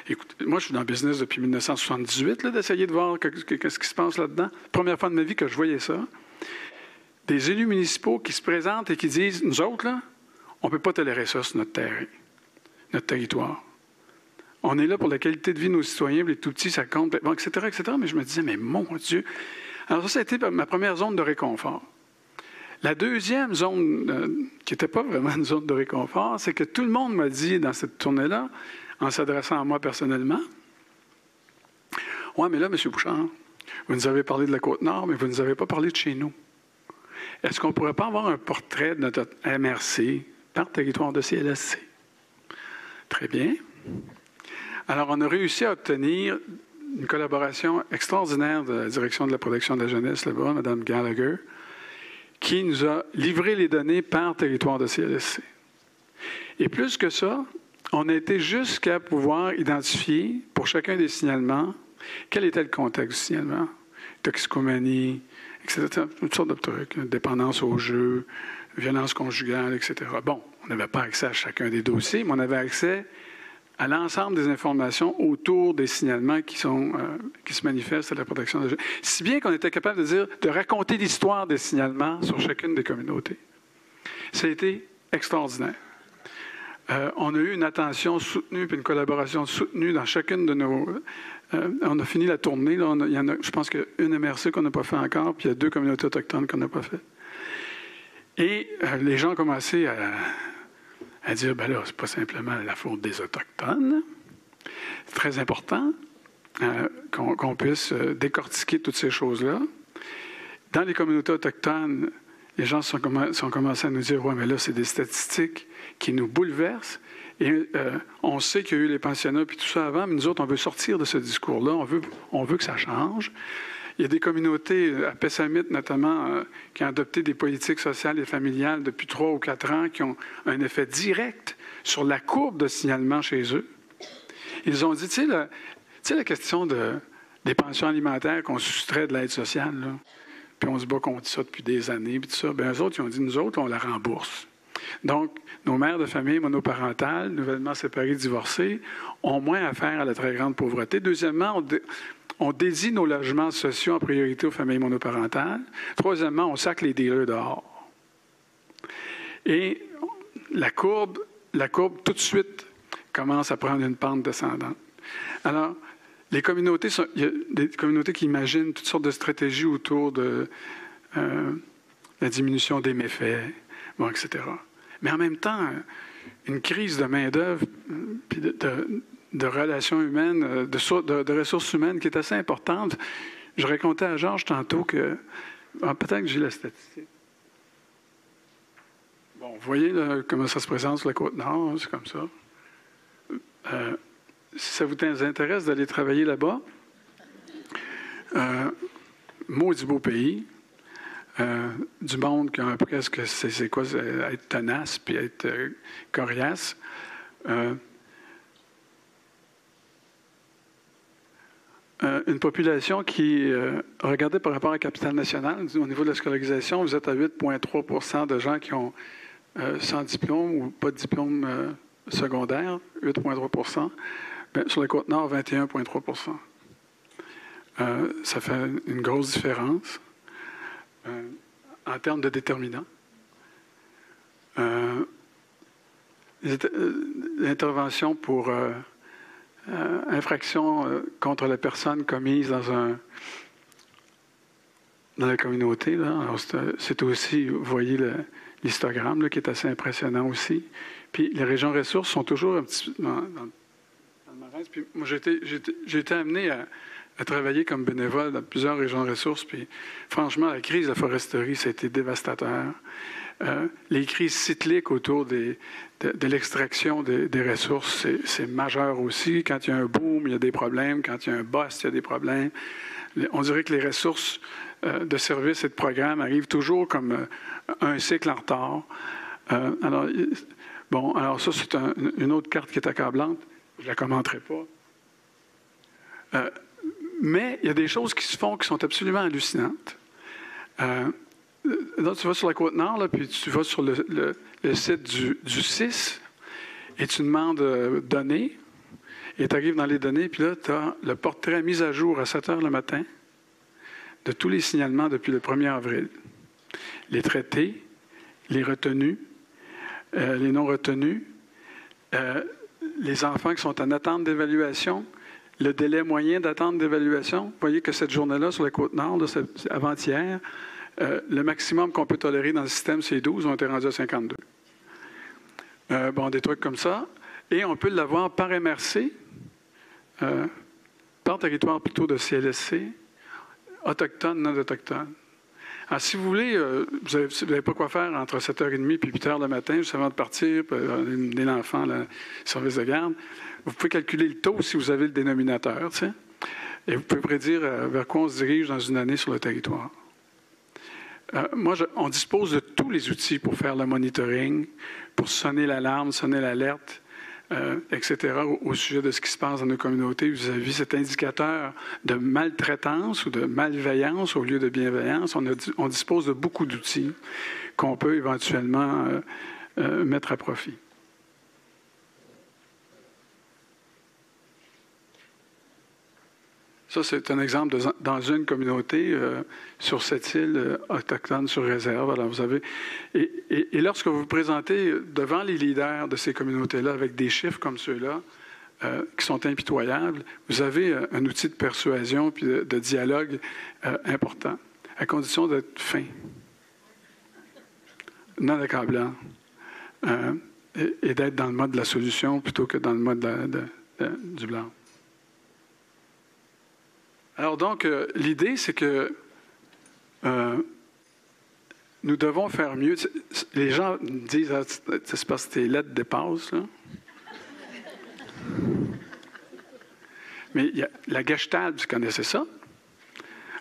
S1: écoute, moi, je suis dans le business depuis 1978, d'essayer de voir ce qui se passe là-dedans. Première fois de ma vie que je voyais ça. Des élus municipaux qui se présentent et qui disent, nous autres, là, on ne peut pas tolérer ça sur notre terrain, notre territoire. On est là pour la qualité de vie de nos citoyens, les tout petits, ça compte, etc., etc. Mais je me disais, mais mon Dieu. Alors, ça, a été ma première zone de réconfort. La deuxième zone, euh, qui n'était pas vraiment une zone de réconfort, c'est que tout le monde m'a dit dans cette tournée-là, en s'adressant à moi personnellement, Oui, mais là, M. Bouchard, vous nous avez parlé de la Côte-Nord, mais vous ne nous avez pas parlé de chez nous. est-ce qu'on ne pourrait pas avoir un portrait de notre MRC par territoire de CLSC? Très bien. Alors, on a réussi à obtenir une collaboration extraordinaire de la direction de la protection de la jeunesse là-bas, Mme Gallagher, qui nous a livré les données par territoire de CLSC. Et plus que ça, on a été jusqu'à pouvoir identifier pour chacun des signalements quel était le contexte du signalement. Toxicomanie, etc. Toutes sortes de trucs. Dépendance au jeu, violence conjugale, etc. Bon, on n'avait pas accès à chacun des dossiers, mais on avait accès à l'ensemble des informations autour des signalements qui, sont, euh, qui se manifestent à la protection des jeunes. Si bien qu'on était capable de dire, de raconter l'histoire des signalements sur chacune des communautés. Ça a été extraordinaire. Euh, on a eu une attention soutenue et une collaboration soutenue dans chacune de nos. Euh, on a fini la tournée. il y en a, je pense qu'il y a une MRC qu'on n'a pas fait encore, puis il y a deux communautés autochtones qu'on n'a pas fait. Et les gens ont commencé à, à dire, ben là, c'est pas simplement la faute des Autochtones. C'est très important euh, qu'on puisse euh, décortiquer toutes ces choses-là. Dans les communautés autochtones, les gens sont, sont commencés à nous dire, ouais, mais là, c'est des statistiques qui nous bouleversent. Et euh, on sait qu'il y a eu les pensionnats puis tout ça avant, mais nous autres, on veut sortir de ce discours-là. On veut, on veut que ça change. Il y a des communautés, euh, à Pessamit notamment, euh, qui ont adopté des politiques sociales et familiales depuis trois ou quatre ans, qui ont un effet direct sur la courbe de signalement chez eux. Ils ont dit, tu sais, la, question de, des pensions alimentaires qu'on soustrait de l'aide sociale, puis on se bat contre ça depuis des années, puis tout ça, bien, eux autres, ils ont dit, nous autres, on la rembourse. Donc, nos mères de famille monoparentales, nouvellement séparées, divorcées, ont moins affaire à la très grande pauvreté. Deuxièmement, on, on dédie nos logements sociaux en priorité aux familles monoparentales. Troisièmement, on sac les dealers dehors. Et la courbe, la courbe tout de suite commence à prendre une pente descendante. Alors, les communautés, il y a des communautés qui imaginent toutes sortes de stratégies autour de euh, la diminution des méfaits, bon, etc. Mais en même temps, une crise de main-d'œuvre, puis de, de relations humaines, euh, de, ressources humaines qui est assez importante. Je racontais à Georges tantôt que. Ah, peut-être que j'ai la statistique. Bon, vous voyez comment ça se présente sur la côte nord, c'est comme ça. Euh, si ça vous intéresse d'aller travailler là-bas, euh, maudit beau pays, euh, du monde qui a presque, c'est quoi, être tenace puis être coriace. Euh, une population qui, euh, regardez par rapport à la capitale nationale, au niveau de la scolarisation, vous êtes à 8,3% de gens qui ont euh, sans diplôme ou pas de diplôme secondaire, 8,3% ben, Sur les Côtes-Nord, 21,3% Ça fait une grosse différence en termes de déterminants. L'intervention pour euh, infraction euh, contre la personne commise dans un dans la communauté. C'est aussi, vous voyez l'histogramme qui est assez impressionnant aussi. Puis les régions ressources sont toujours un petit peu dans, dans, Puis moi, j'ai été amené à, travailler comme bénévole dans plusieurs régions ressources. Puis franchement, la crise de la foresterie, ça a été dévastateur. Euh, les crises cycliques autour de, l'extraction des, ressources, c'est majeur aussi. Quand il y a un boom, il y a des problèmes. Quand il y a un bust, il y a des problèmes. On dirait que les ressources euh, de services et de programmes arrivent toujours comme euh, un cycle en retard. alors, bon, alors ça, c'est une autre carte qui est accablante. Je ne la commenterai pas. mais il y a des choses qui se font qui sont absolument hallucinantes. Là, tu vas sur la côte nord, là, puis tu vas sur le, site du, du, 6 et tu demandes euh, données. Et tu arrives dans les données, puis là, tu as le portrait mis à jour à 7 heures le matin de tous les signalements depuis le 1er avril. Les traités, les retenus, euh, les non retenus, euh, les enfants qui sont en attente d'évaluation, le délai moyen d'attente d'évaluation. Vous voyez que cette journée-là, sur la côte nord, avant-hier, euh, le maximum qu'on peut tolérer dans le système, c'est 12, on été rendu à 52. Euh, bon, des trucs comme ça. Et on peut l'avoir par MRC, euh, par territoire plutôt de CLSC, autochtone, non autochtone. Alors, si vous voulez, vous n'avez pas quoi faire entre 7h30 et 8h le matin, juste avant de partir, amener l'enfant le service de garde, vous pouvez calculer le taux si vous avez le dénominateur, tu sais, et vous pouvez prédire vers quoi on se dirige dans une année sur le territoire. Euh, moi, on dispose de tous les outils pour faire le monitoring, pour sonner l'alarme, sonner l'alerte, euh, etc., au, sujet de ce qui se passe dans nos communautés vu cet indicateur de maltraitance ou de malveillance au lieu de bienveillance. On, on dispose de beaucoup d'outils qu'on peut éventuellement mettre à profit. Ça, c'est un exemple dans une communauté euh, sur cette île euh, autochtone sur réserve. Alors, vous avez, et, lorsque vous vous présentez devant les leaders de ces communautés-là avec des chiffres comme ceux-là, euh, qui sont impitoyables, vous avez un outil de persuasion puis de, dialogue important, à condition d'être fin, non accablant, et, et d'être dans le mode de la solution plutôt que dans le mode du blanc. Alors donc, euh, l'idée, c'est que euh, nous devons faire mieux. Les gens disent, ah, c'est parce que tes lettres dépassent. Mais la gestalt, vous connaissez ça?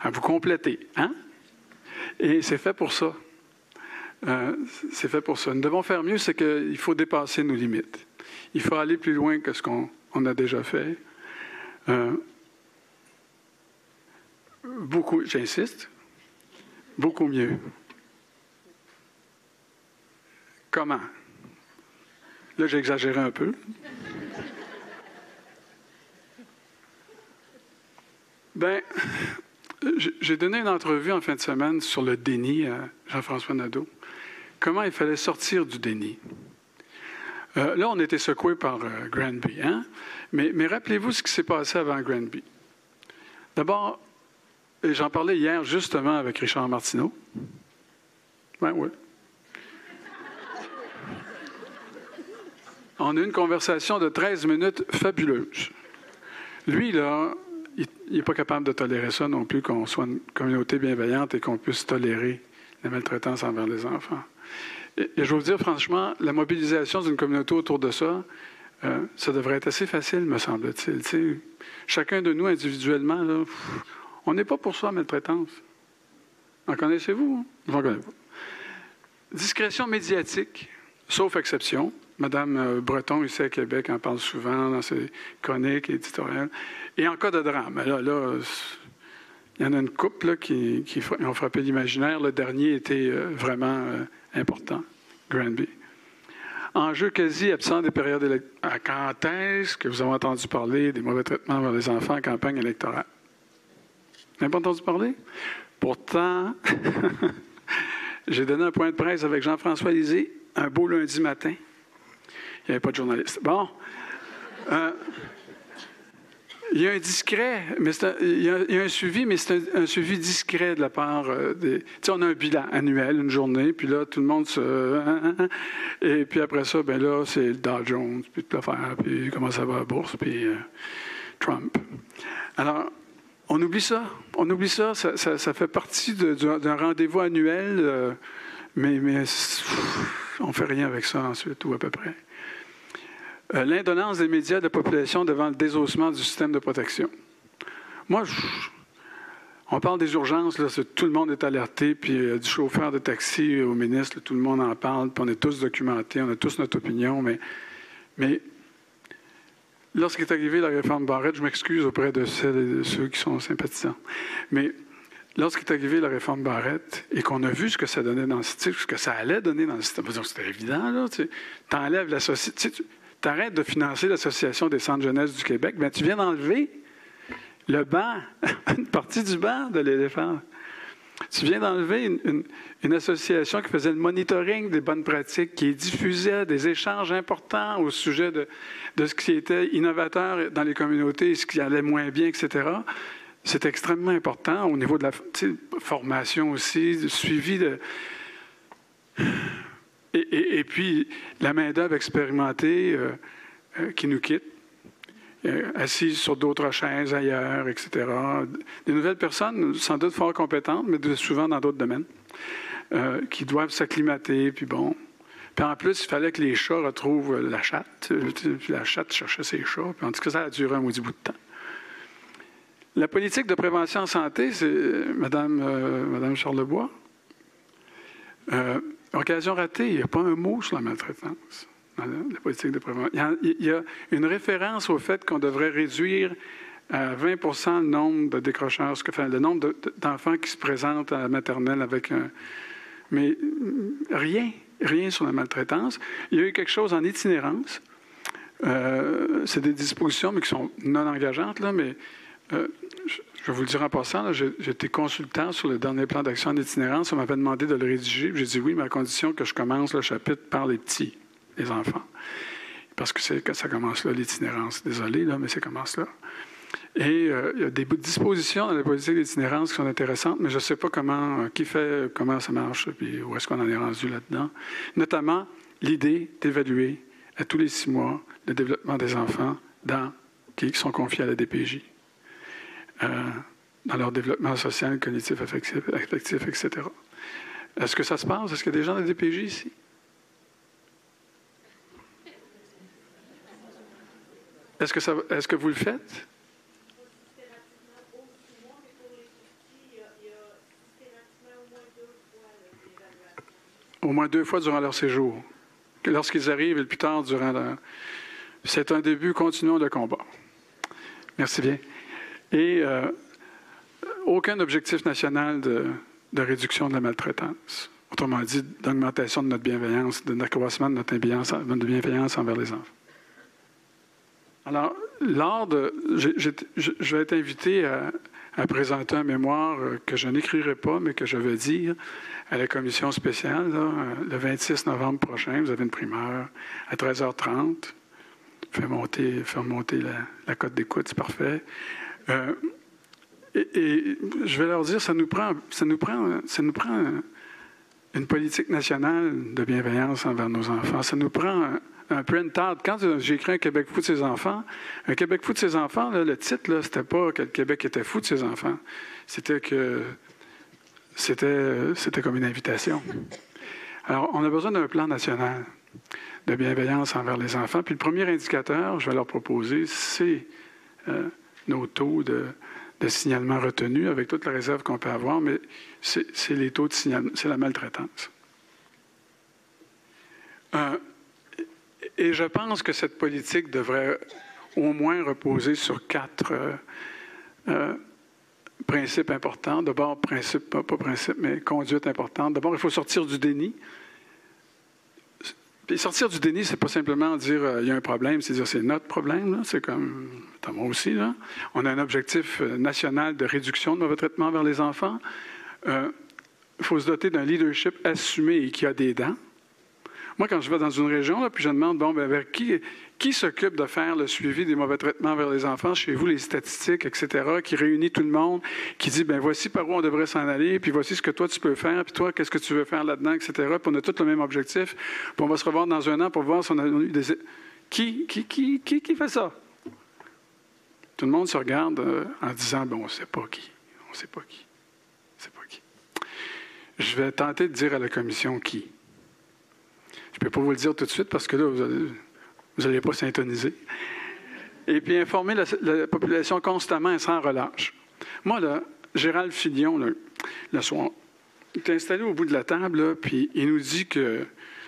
S1: À vous compléter, hein? Et c'est fait pour ça. Euh, c'est fait pour ça. Nous devons faire mieux, c'est qu'il faut dépasser nos limites. Il faut aller plus loin que ce qu'on a déjà fait. Beaucoup, j'insiste, beaucoup mieux. Comment? Là, j'ai exagéré un peu. Ben, j'ai donné une entrevue en fin de semaine sur le déni à Jean-François Nadeau. Comment il fallait sortir du déni? Euh, là, on était secoué par euh, Granby, hein? Mais, mais rappelez-vous ce qui s'est passé avant Granby. D'abord, et j'en parlais hier justement avec Richard Martineau. Ben oui. On a eu une conversation de 13 minutes fabuleuse. Lui, là, il n'est pas capable de tolérer ça non plus, qu'on soit une communauté bienveillante et qu'on puisse tolérer la maltraitance envers les enfants. Et, je vais vous dire franchement, la mobilisation d'une communauté autour de ça, euh, ça devrait être assez facile, me semble-t-il. Chacun de nous individuellement, là, on n'est pas pour ça, maltraitance. En connaissez-vous? Vous en connaissez pas. Discrétion médiatique, sauf exception. Madame euh, Breton, ici à Québec, en parle souvent dans ses chroniques et éditoriales. Et en cas de drame, là, là il y en a une couple qui, ont frappé l'imaginaire. Le dernier était euh, vraiment euh, important, Granby. Enjeu quasi absent des périodes électorales. Quand est-ce que vous avez entendu parler des mauvais traitements vers les enfants en campagne électorale? N'avez pas entendu parler? Pourtant, j'ai donné un point de presse avec Jean-François Lisée un beau lundi matin. Il n'y avait pas de journaliste. Bon. Euh, il y a un discret, mais il, y a, un suivi, mais c'est un, suivi discret de la part euh, des. Tu sais, on a un bilan annuel, une journée, puis là, tout le monde se. Hein, hein, hein. et puis après ça, ben là, c'est le Dow Jones, puis toute l'affaire, puis comment ça va à la bourse, puis euh, Trump. Alors, on oublie ça. On oublie ça. Ça, fait partie d'un rendez-vous annuel, euh, mais, on ne fait rien avec ça ensuite, ou à peu près. Euh, l'indolence des médias de la population devant le désossement du système de protection. Moi, on parle des urgences, là, tout le monde est alerté, puis euh, du chauffeur de taxi au ministre, tout le monde en parle, puis on est tous documentés, on a tous notre opinion, mais Lorsqu'est arrivée la réforme Barrette, je m'excuse auprès de celles et de ceux qui sont sympathisants, mais lorsqu'est arrivée la réforme Barrette et qu'on a vu ce que ça donnait dans le système, ce que ça allait donner dans le système, c'était évident, là, tu la tu arrêtes de financer l'Association des centres jeunesse du Québec, mais tu viens d'enlever le banc, une partie du banc de l'éléphant. Tu viens d'enlever une, association qui faisait le monitoring des bonnes pratiques, qui diffusait des échanges importants au sujet de, ce qui était innovateur dans les communautés, ce qui allait moins bien, etc. C'est extrêmement important au niveau de la formation aussi, du suivi de. Et, puis, la main-d'œuvre expérimentée euh, euh, qui nous quitte. Euh, assis sur d'autres chaises ailleurs, etc. Des nouvelles personnes, sans doute fort compétentes, mais souvent dans d'autres domaines, euh, qui doivent s'acclimater, puis bon. Puis en plus, il fallait que les chats retrouvent la chatte. Puis la chatte cherchait ses chats. Puis en tout cas, ça a duré un maudit bout de temps. La politique de prévention en santé, c'est Madame, euh, Madame Charlebois. Euh, occasion ratée, il n'y a pas un mot sur la maltraitance la, politique de prévention. Il y, a, une référence au fait qu'on devrait réduire à 20% le nombre de décrocheurs, le nombre d'enfants qui se présentent à la maternelle avec un. Mais rien, rien sur la maltraitance. Il y a eu quelque chose en itinérance. Euh, c'est des dispositions, mais qui sont non engageantes, là, mais euh, je vais vous le dire en passant, j'étais consultant sur le dernier plan d'action en itinérance. On m'avait demandé de le rédiger. J'ai dit oui, mais à condition que je commence le chapitre par les petits, les enfants. Parce que ça commence là, l'itinérance. Désolé, là, mais ça commence là. Et euh, il y a des dispositions dans la politique d'itinérance qui sont intéressantes, mais je ne sais pas comment, euh, qui fait, comment ça marche, puis où est-ce qu'on en est rendu là-dedans. Notamment l'idée d'évaluer à tous les six mois le développement des enfants dans, qui sont confiés à la DPJ. Euh, dans leur développement social, cognitif, affectif, affectif etc. Est-ce que ça se passe? Est-ce qu'il y a des gens de la DPJ ici? Est-ce que, vous le faites? Au moins deux fois durant leur séjour. Lorsqu'ils arrivent et plus tard durant leur... C'est un début, continuons le combat. Merci bien. Et euh, aucun objectif national de, réduction de la maltraitance. Autrement dit, d'augmentation de notre bienveillance, d'accroissement de notre bienveillance envers les enfants. Alors, lors de. Je, vais être invité à, présenter un mémoire euh, que je n'écrirai pas, mais que je vais dire à la commission spéciale, euh, le 26 novembre prochain. Vous avez une primeur à 13h30. Faire monter, monter la, cote d'écoute, c'est parfait. Euh, et, je vais leur dire, ça nous prend, ça nous prend, ça nous prend une politique nationale de bienveillance envers nos enfants. Ça nous prend un, printout. Quand j'ai écrit un Québec fou de ses enfants, un Québec fou de ses enfants, le titre, ce n'était pas que le Québec était fou de ses enfants. C'était que c'était, c'était comme une invitation. Alors, on a besoin d'un plan national de bienveillance envers les enfants. Puis le premier indicateur, je vais leur proposer, c'est euh, nos taux de, signalement retenus, avec toute la réserve qu'on peut avoir, mais c'est les taux de signalement, c'est la maltraitance. Euh, et je pense que cette politique devrait au moins reposer sur quatre euh, euh, principes importants. D'abord, principe, pas, principe, mais conduite importante. D'abord, il faut sortir du déni. Sortir du déni, c'est pas simplement dire euh, il y a un problème, c'est dire c'est notre problème. C'est comme, moi aussi, là. on a un objectif national de réduction de mauvais traitement vers les enfants. Il faut se doter d'un leadership assumé et qui a des dents. Moi, quand je vais dans une région, puis je demande, bon, ben, vers qui, qui s'occupe de faire le suivi des mauvais traitements vers les enfants chez vous, les statistiques, etc., qui réunit tout le monde, qui dit, ben voici par où on devrait s'en aller, puis voici ce que toi tu peux faire, puis toi, qu'est-ce que tu veux faire là-dedans, etc., puis on a tous le même objectif, puis on va se revoir dans un an pour voir si on a eu des... Qui, qui, qui, qui, qui fait ça? Tout le monde se regarde euh, en disant, ben on ne sait pas qui, on ne sait pas qui, on ne sait pas qui. Je vais tenter de dire à la commission qui. Je ne peux pas vous le dire tout de suite parce que là, vous n'allez pas s'intoniser. Et puis informer la, population constamment et sans relâche. Moi, là, Gérald Filion, le soir, il est installé au bout de la table, puis il nous dit que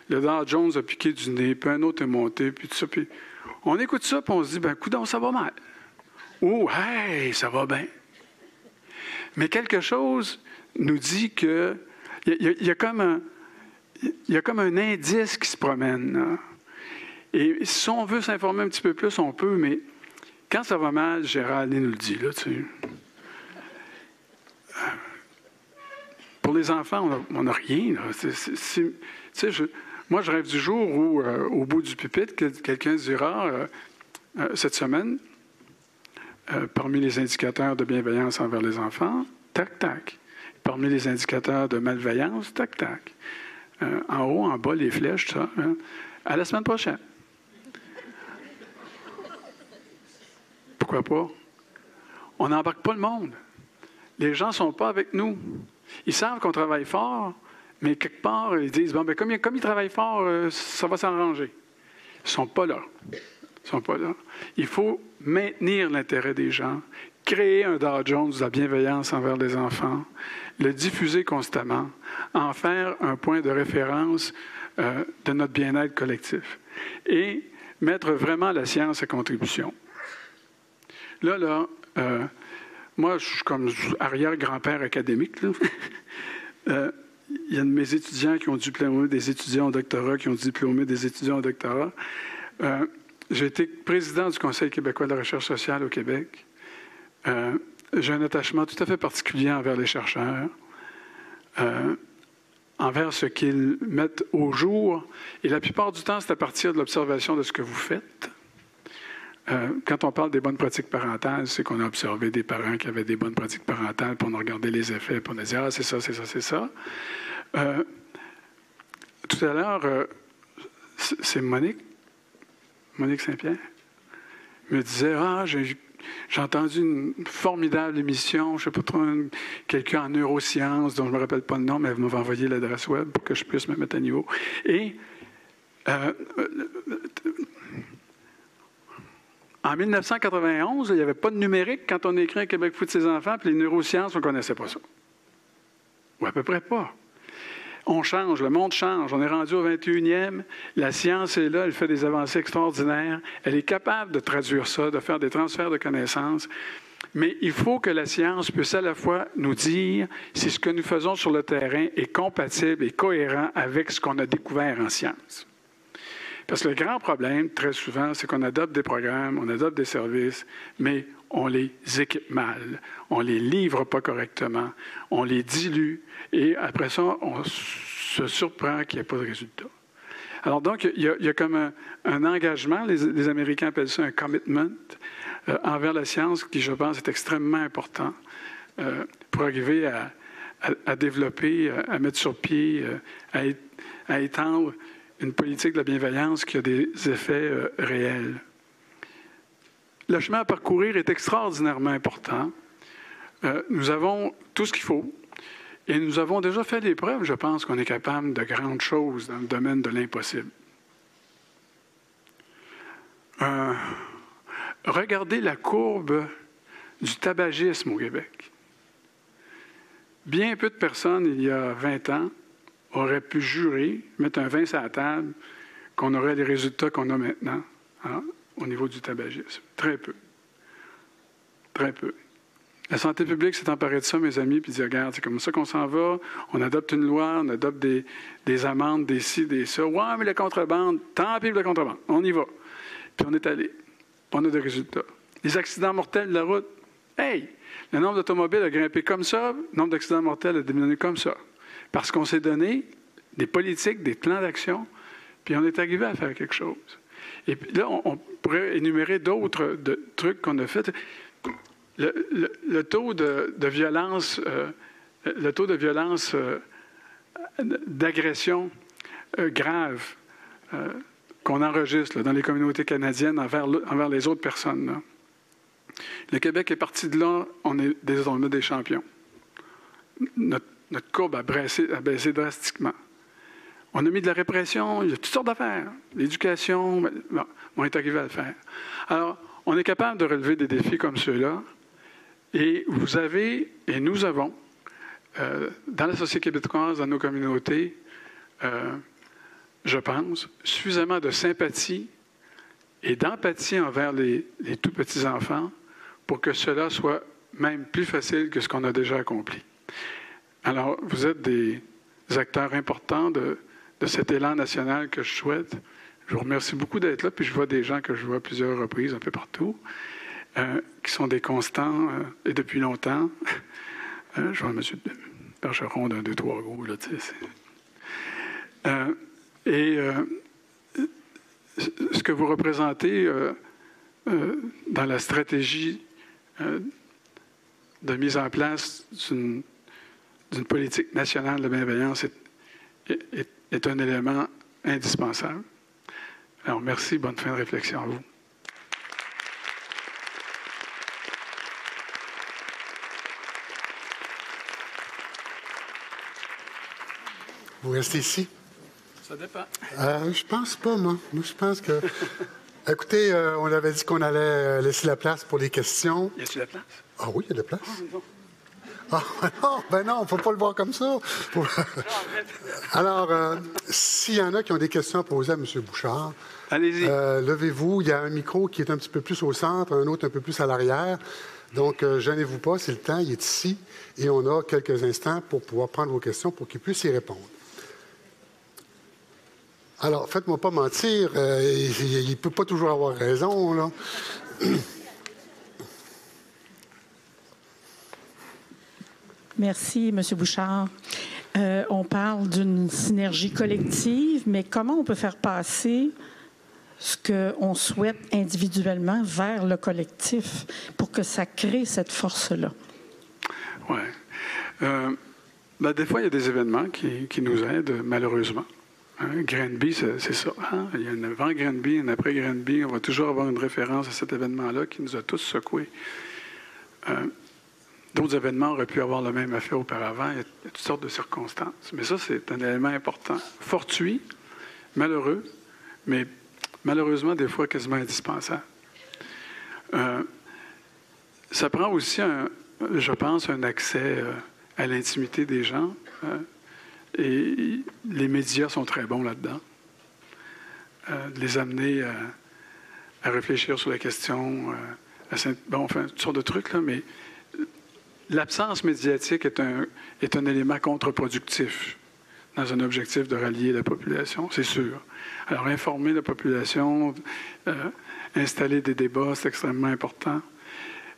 S1: le Dow Jones a piqué du nez, puis un autre est monté, puis tout ça. Puis on écoute ça, puis on se dit, ben, coudons, ça va mal. Ou, hey, ça va bien. Mais quelque chose nous dit que il y, a comme un, il y a comme un indice qui se promène. Et si on veut s'informer un petit peu plus, on peut, mais quand ça va mal, Gérald nous le dit. Là, tu Pour les enfants, on n'a rien. moi, je rêve du jour où, euh, au bout du pupitre, quelqu'un dira euh, euh, cette semaine, parmi les indicateurs de bienveillance envers les enfants, tac, tac. Parmi les indicateurs de malveillance, tac, tac. Euh, en haut, en bas, les flèches, ça. Hein. À la semaine prochaine. Pourquoi pas? On n'embarque pas le monde. Les gens ne sont pas avec nous. Ils savent qu'on travaille fort, mais quelque part, ils disent, bon, ben, comme, comme ils travaillent fort, euh, ça va s'arranger. Ils ne sont pas là. Ils sont pas là. Il faut maintenir l'intérêt des gens, créer un Dow Jones de la bienveillance envers les enfants, le diffuser constamment, en faire un point de référence euh, de notre bien-être collectif et mettre vraiment la science à contribution. Là, là, euh, moi, je suis comme arrière-grand-père académique. Euh, il y a de mes étudiants qui ont diplômé des étudiants au doctorat, qui ont diplômé des étudiants au doctorat. J'ai été président du Conseil québécois de la recherche sociale au Québec. J'ai un attachement tout à fait particulier envers les chercheurs. Euh, envers ce qu'ils mettent au jour. Et la plupart du temps, c'est à partir de l'observation de ce que vous faites. Euh, quand on parle des bonnes pratiques parentales, c'est qu'on a observé des parents qui avaient des bonnes pratiques parentales, pour on a regardé les effets, puis on a dit Ah, c'est ça, c'est ça, c'est ça. Euh, tout à l'heure, c'est Monique, Monique Saint-Pierre, me disait Ah, j'ai j'ai entendu une formidable émission, je ne sais pas trop, quelqu'un en neurosciences, dont je ne me rappelle pas le nom, mais elle m'avait envoyé l'adresse web pour que je puisse me mettre à niveau. Et euh, en 1991, il n'y avait pas de numérique quand on écrit un Québec fout de ses enfants, puis les neurosciences, on ne connaissait pas ça. Ou à peu près pas. On change, le monde change. On est rendu au 21e. La science est là, elle fait des avancées extraordinaires. Elle est capable de traduire ça, de faire des transferts de connaissances. Mais il faut que la science puisse à la fois nous dire si ce que nous faisons sur le terrain est compatible et cohérent avec ce qu'on a découvert en science. Parce que le grand problème, très souvent, c'est qu'on adopte des programmes, on adopte des services, mais on les équipe mal, on les livre pas correctement, on les dilue, et après ça, on se surprend qu'il n'y ait pas de résultat. Alors donc, il y a, comme un, engagement, les, Américains appellent ça un commitment euh, envers la science, qui, je pense, est extrêmement important euh, pour arriver à, développer, à mettre sur pied, euh, à, étendre une politique de la bienveillance qui a des effets réels. Le chemin à parcourir est extraordinairement important. nous avons tout ce qu'il faut et nous avons déjà fait des preuves, je pense, qu'on est capable de grandes choses dans le domaine de l'impossible. Euh, regardez la courbe du tabagisme au Québec. Bien peu de personnes, il y a 20 ans, auraient pu jurer, mettre un vin sur la table, qu'on aurait les résultats qu'on a maintenant au niveau du tabagisme. Très peu. Très peu. La santé publique s'est emparée de ça, mes amis, puis dit regarde, c'est comme ça qu'on s'en va. On adopte une loi, on adopte des, amendes, des ci, des ça. Ouais, mais la contrebande, tant pis pour la contrebande. On y va. Puis on est allé. On a des résultats. Les accidents mortels de la route. Hey! Le nombre d'automobiles a grimpé comme ça, le nombre d'accidents mortels a diminué comme ça. Parce qu'on s'est donné des politiques, des plans d'action, puis on est arrivé à faire quelque chose. Et là, on, pourrait énumérer d'autres trucs qu'on a fait le, taux de, violence, le taux de violence, euh, euh, d'agression euh, grave qu'on enregistre dans les communautés canadiennes envers, les autres personnes. Le Québec est parti de là, on est désormais des champions. Notre, courbe a a baissé, drastiquement. On a mis de la répression, il y a toutes sortes d'affaires. L'éducation, on est arrivé à le faire. Alors, on est capable de relever des défis comme ceux-là et vous avez, et nous avons, euh, dans la société québécoise, dans nos communautés, euh, je pense, suffisamment de sympathie et d'empathie envers les, tout petits enfants pour que cela soit même plus facile que ce qu'on a déjà accompli. Alors, vous êtes des acteurs importants de, de cet élan national que je souhaite. Je vous remercie beaucoup d'être là, puis je vois des gens que je vois à plusieurs reprises un peu partout. Euh, qui sont des constants euh, et depuis longtemps. Euh, je vois M. Percheron d'un, deux, trois gros, là, tu et ce que vous représentez dans la stratégie de mise en place d'une, politique nationale de bienveillance est est un élément indispensable. Alors, merci, bonne fin de réflexion à vous.
S2: Vous restez ici?
S1: Ça dépend.
S2: Euh, je pense pas, moi. Moi, je pense que. Écoutez, euh, on avait dit qu'on allait euh, laisser la place pour les questions.
S1: Y a-t-il la place?
S2: Ah oui, il y a de la place. Ah, ah non, ben non, il ne faut pas le voir comme ça. Alors, euh, s'il y en a qui ont des questions à poser à M. Bouchard,
S1: Allez-y.
S2: euh, levez-vous. Il y a un micro qui est un petit peu plus au centre, un autre un peu plus à l'arrière. Donc, euh, gênez-vous pas, c'est le temps, il est ici. Et on a quelques instants pour pouvoir prendre vos questions pour qu'il puisse y répondre. Alors, faites-moi pas mentir, il ne peut pas toujours avoir raison, là.
S3: Merci, M. Bouchard. Euh, on parle d'une synergie collective, mais comment on peut faire passer ce qu'on souhaite individuellement vers le collectif pour que ça crée cette force-là?
S1: Oui. Euh, ben, des fois, il y a des événements qui, qui nous aident, malheureusement. Hein, Granby, c'est ça. hein? Il y a un avant Granby, un après Granby. On va toujours avoir une référence à cet événement-là qui nous a tous secoués. Euh, D'autres événements auraient pu avoir le même effet auparavant. Il y a, toutes sortes de circonstances. Mais ça, c'est un élément important. Fortuit, malheureux, mais malheureusement, des fois, quasiment indispensable. Euh, ça prend aussi, un, je pense, un accès euh, à l'intimité des gens. euh, et les médias sont très bons là-dedans. De les amener à, réfléchir sur la question, à bon, enfin, toutes sortes de trucs, là, mais l'absence médiatique est un, est un élément contre-productif dans un objectif de rallier la population, c'est sûr. Alors, informer la population, euh, installer des débats, c'est extrêmement important.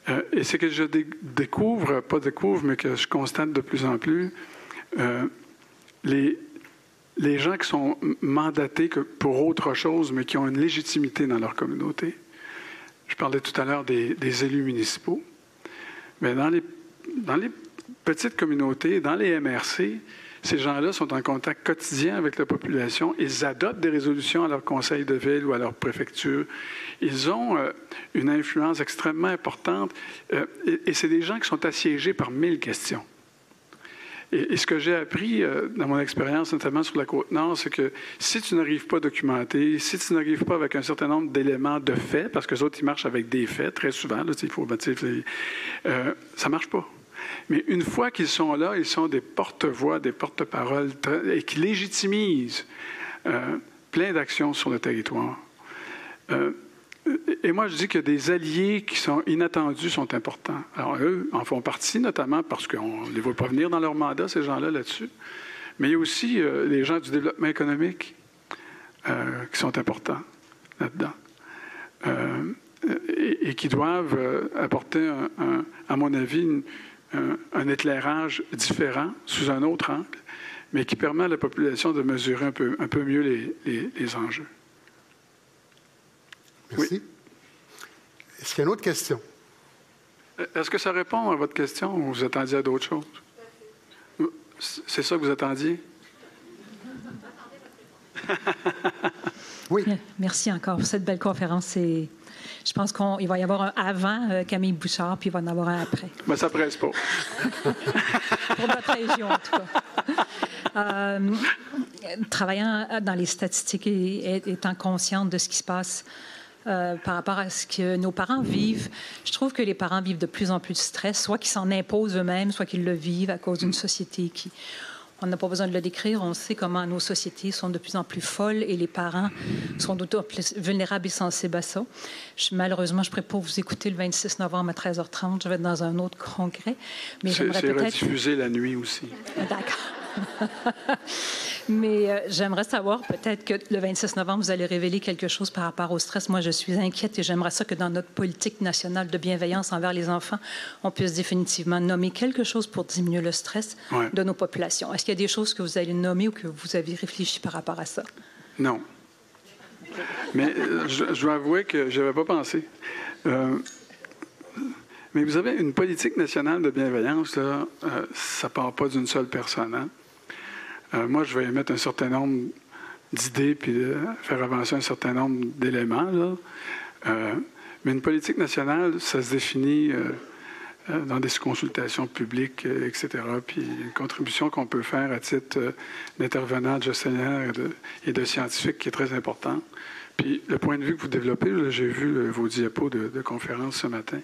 S1: Euh, et c'est que je dé- découvre, pas découvre, mais que je constate de plus en plus, euh, les, les gens qui sont mandatés pour autre chose, mais qui ont une légitimité dans leur communauté. Je parlais tout à l'heure des, des élus municipaux. Mais dans les, dans les petites communautés, dans les MRC, ces gens-là sont en contact quotidien avec la population. Ils adoptent des résolutions à leur conseil de ville ou à leur préfecture. Ils ont euh, une influence extrêmement importante. euh, et c'est des gens qui sont assiégés par mille questions. Et, ce que j'ai appris euh, dans mon expérience, notamment sur la Côte-Nord, c'est que si tu n'arrives pas documenté, si tu n'arrives pas avec un certain nombre d'éléments de faits, parce que les autres, ils marchent avec des faits très souvent, faut, ça ne marche pas. Mais une fois qu'ils sont là, ils sont des porte-voix, des porte-paroles et qui légitimisent euh, plein d'actions sur le territoire. Euh, et moi, je dis que des alliés qui sont inattendus sont importants. Alors, eux en font partie, notamment parce qu'on ne les voit pas venir dans leur mandat, ces gens-là, là-dessus. Mais il y a aussi euh, les gens du développement économique euh, qui sont importants là-dedans. Et, qui doivent apporter, à mon avis, une- un, un éclairage différent, sous un autre angle, mais qui permet à la population de mesurer un peu, un peu mieux les- les- les enjeux.
S2: Merci. Est-ce qu'il y a une autre question?
S1: Est-ce que ça répond à votre question ou vous attendiez à d'autres choses? C'est ça que vous attendiez?
S2: Oui.
S4: Merci encore pour cette belle conférence. C'est- Je pense qu'il va y avoir un avant euh, Camille Bouchard, puis il va en avoir un après.
S1: Mais ça presse pas.
S4: Pour notre région, en tout cas. Euh, travaillant dans les statistiques et et étant consciente de ce qui se passe euh, par rapport à ce que nos parents vivent, je trouve que les parents vivent de plus en plus de stress, soit qu'ils s'en imposent eux-mêmes, soit qu'ils le vivent à cause d'une société qui... On n'a pas besoin de le décrire, on sait comment nos sociétés sont de plus en plus folles et les parents sont d'autant plus vulnérables et sensibles à ça. Je- malheureusement, je ne pourrais pas vous écouter le 26 novembre à 13h30, je vais être dans un autre congrès. Mais
S1: C'est
S4: j'aimerais
S1: c'est
S4: peut-être...
S1: rediffusé la nuit aussi.
S4: D'accord. Mais euh, j'aimerais savoir peut-être que le 26 novembre, vous allez révéler quelque chose par rapport au stress. Moi, je suis inquiète et j'aimerais ça que dans notre politique nationale de bienveillance envers les enfants, on puisse définitivement nommer quelque chose pour diminuer le stress
S1: Ouais.
S4: de nos populations. Est-ce qu'il y a des choses que vous allez nommer ou que vous avez réfléchi par rapport à ça?
S1: Non. Mais euh, je, je dois avouer que je n'avais pas pensé. Euh, mais vous avez une politique nationale de bienveillance, là, ça ne part pas d'une seule personne. hein. Euh, moi, je vais émettre un certain nombre d'idées puis faire avancer un certain nombre d'éléments. Euh, mais une politique nationale, ça se définit euh, dans des consultations publiques, etc. Puis une contribution qu'on peut faire à titre d'intervenant, de gestionnaire et de, scientifique qui est très important. Puis le point de vue que vous développez, j'ai vu vos diapos de, de, conférence ce matin.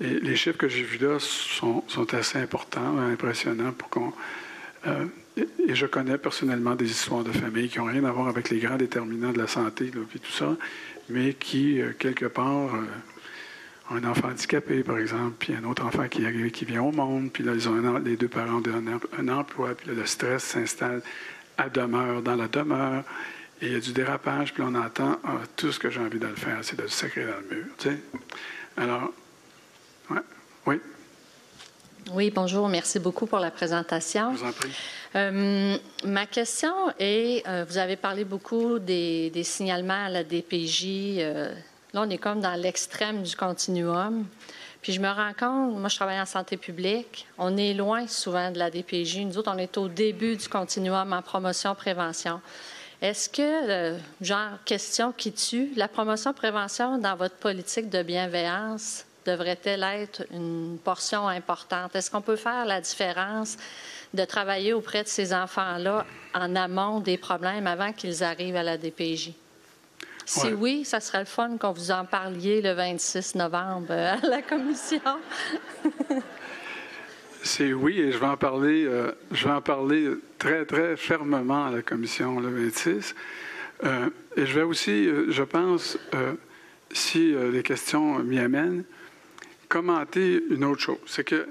S1: Et les chiffres que j'ai vus là sont, assez importants, impressionnants pour qu'on. Et je connais personnellement des histoires de familles qui n'ont rien à voir avec les grands déterminants de la santé et tout ça, mais qui, quelque part, un enfant handicapé, par exemple, puis un autre enfant qui, qui vient au monde, puis là, ils ont les deux parents ont un, emploi, puis là, le stress s'installe à demeure, dans la demeure, et il y a du dérapage, puis on entend ah, tout ce que j'ai envie de le faire, c'est de le sacrer dans le mur. Tu? Alors, ouais, oui.
S5: Oui, bonjour. Merci beaucoup pour la présentation.
S1: Je vous en prie.
S5: Euh, ma question est, euh, vous avez parlé beaucoup des, signalements à la DPJ. Euh, Là, on est comme dans l'extrême du continuum. Puis je me rends compte, moi je travaille en santé publique, on est loin souvent de la DPJ. Nous autres, on est au début du continuum en promotion-prévention. Est-ce que, genre, question qui tue, la promotion-prévention dans votre politique de bienveillance devrait-elle être une portion importante? Est-ce qu'on peut faire la différence de travailler auprès de ces enfants-là en amont des problèmes avant qu'ils arrivent à la DPJ? Si oui, ça serait le fun qu'on vous en parliez le 26 novembre à la commission.
S1: C'est oui, et je vais en parler, euh, je vais en parler très, très fermement à la commission le 26. Euh, et je vais aussi, euh, je pense, si les questions m'y amènent, commenter une autre chose. C'est que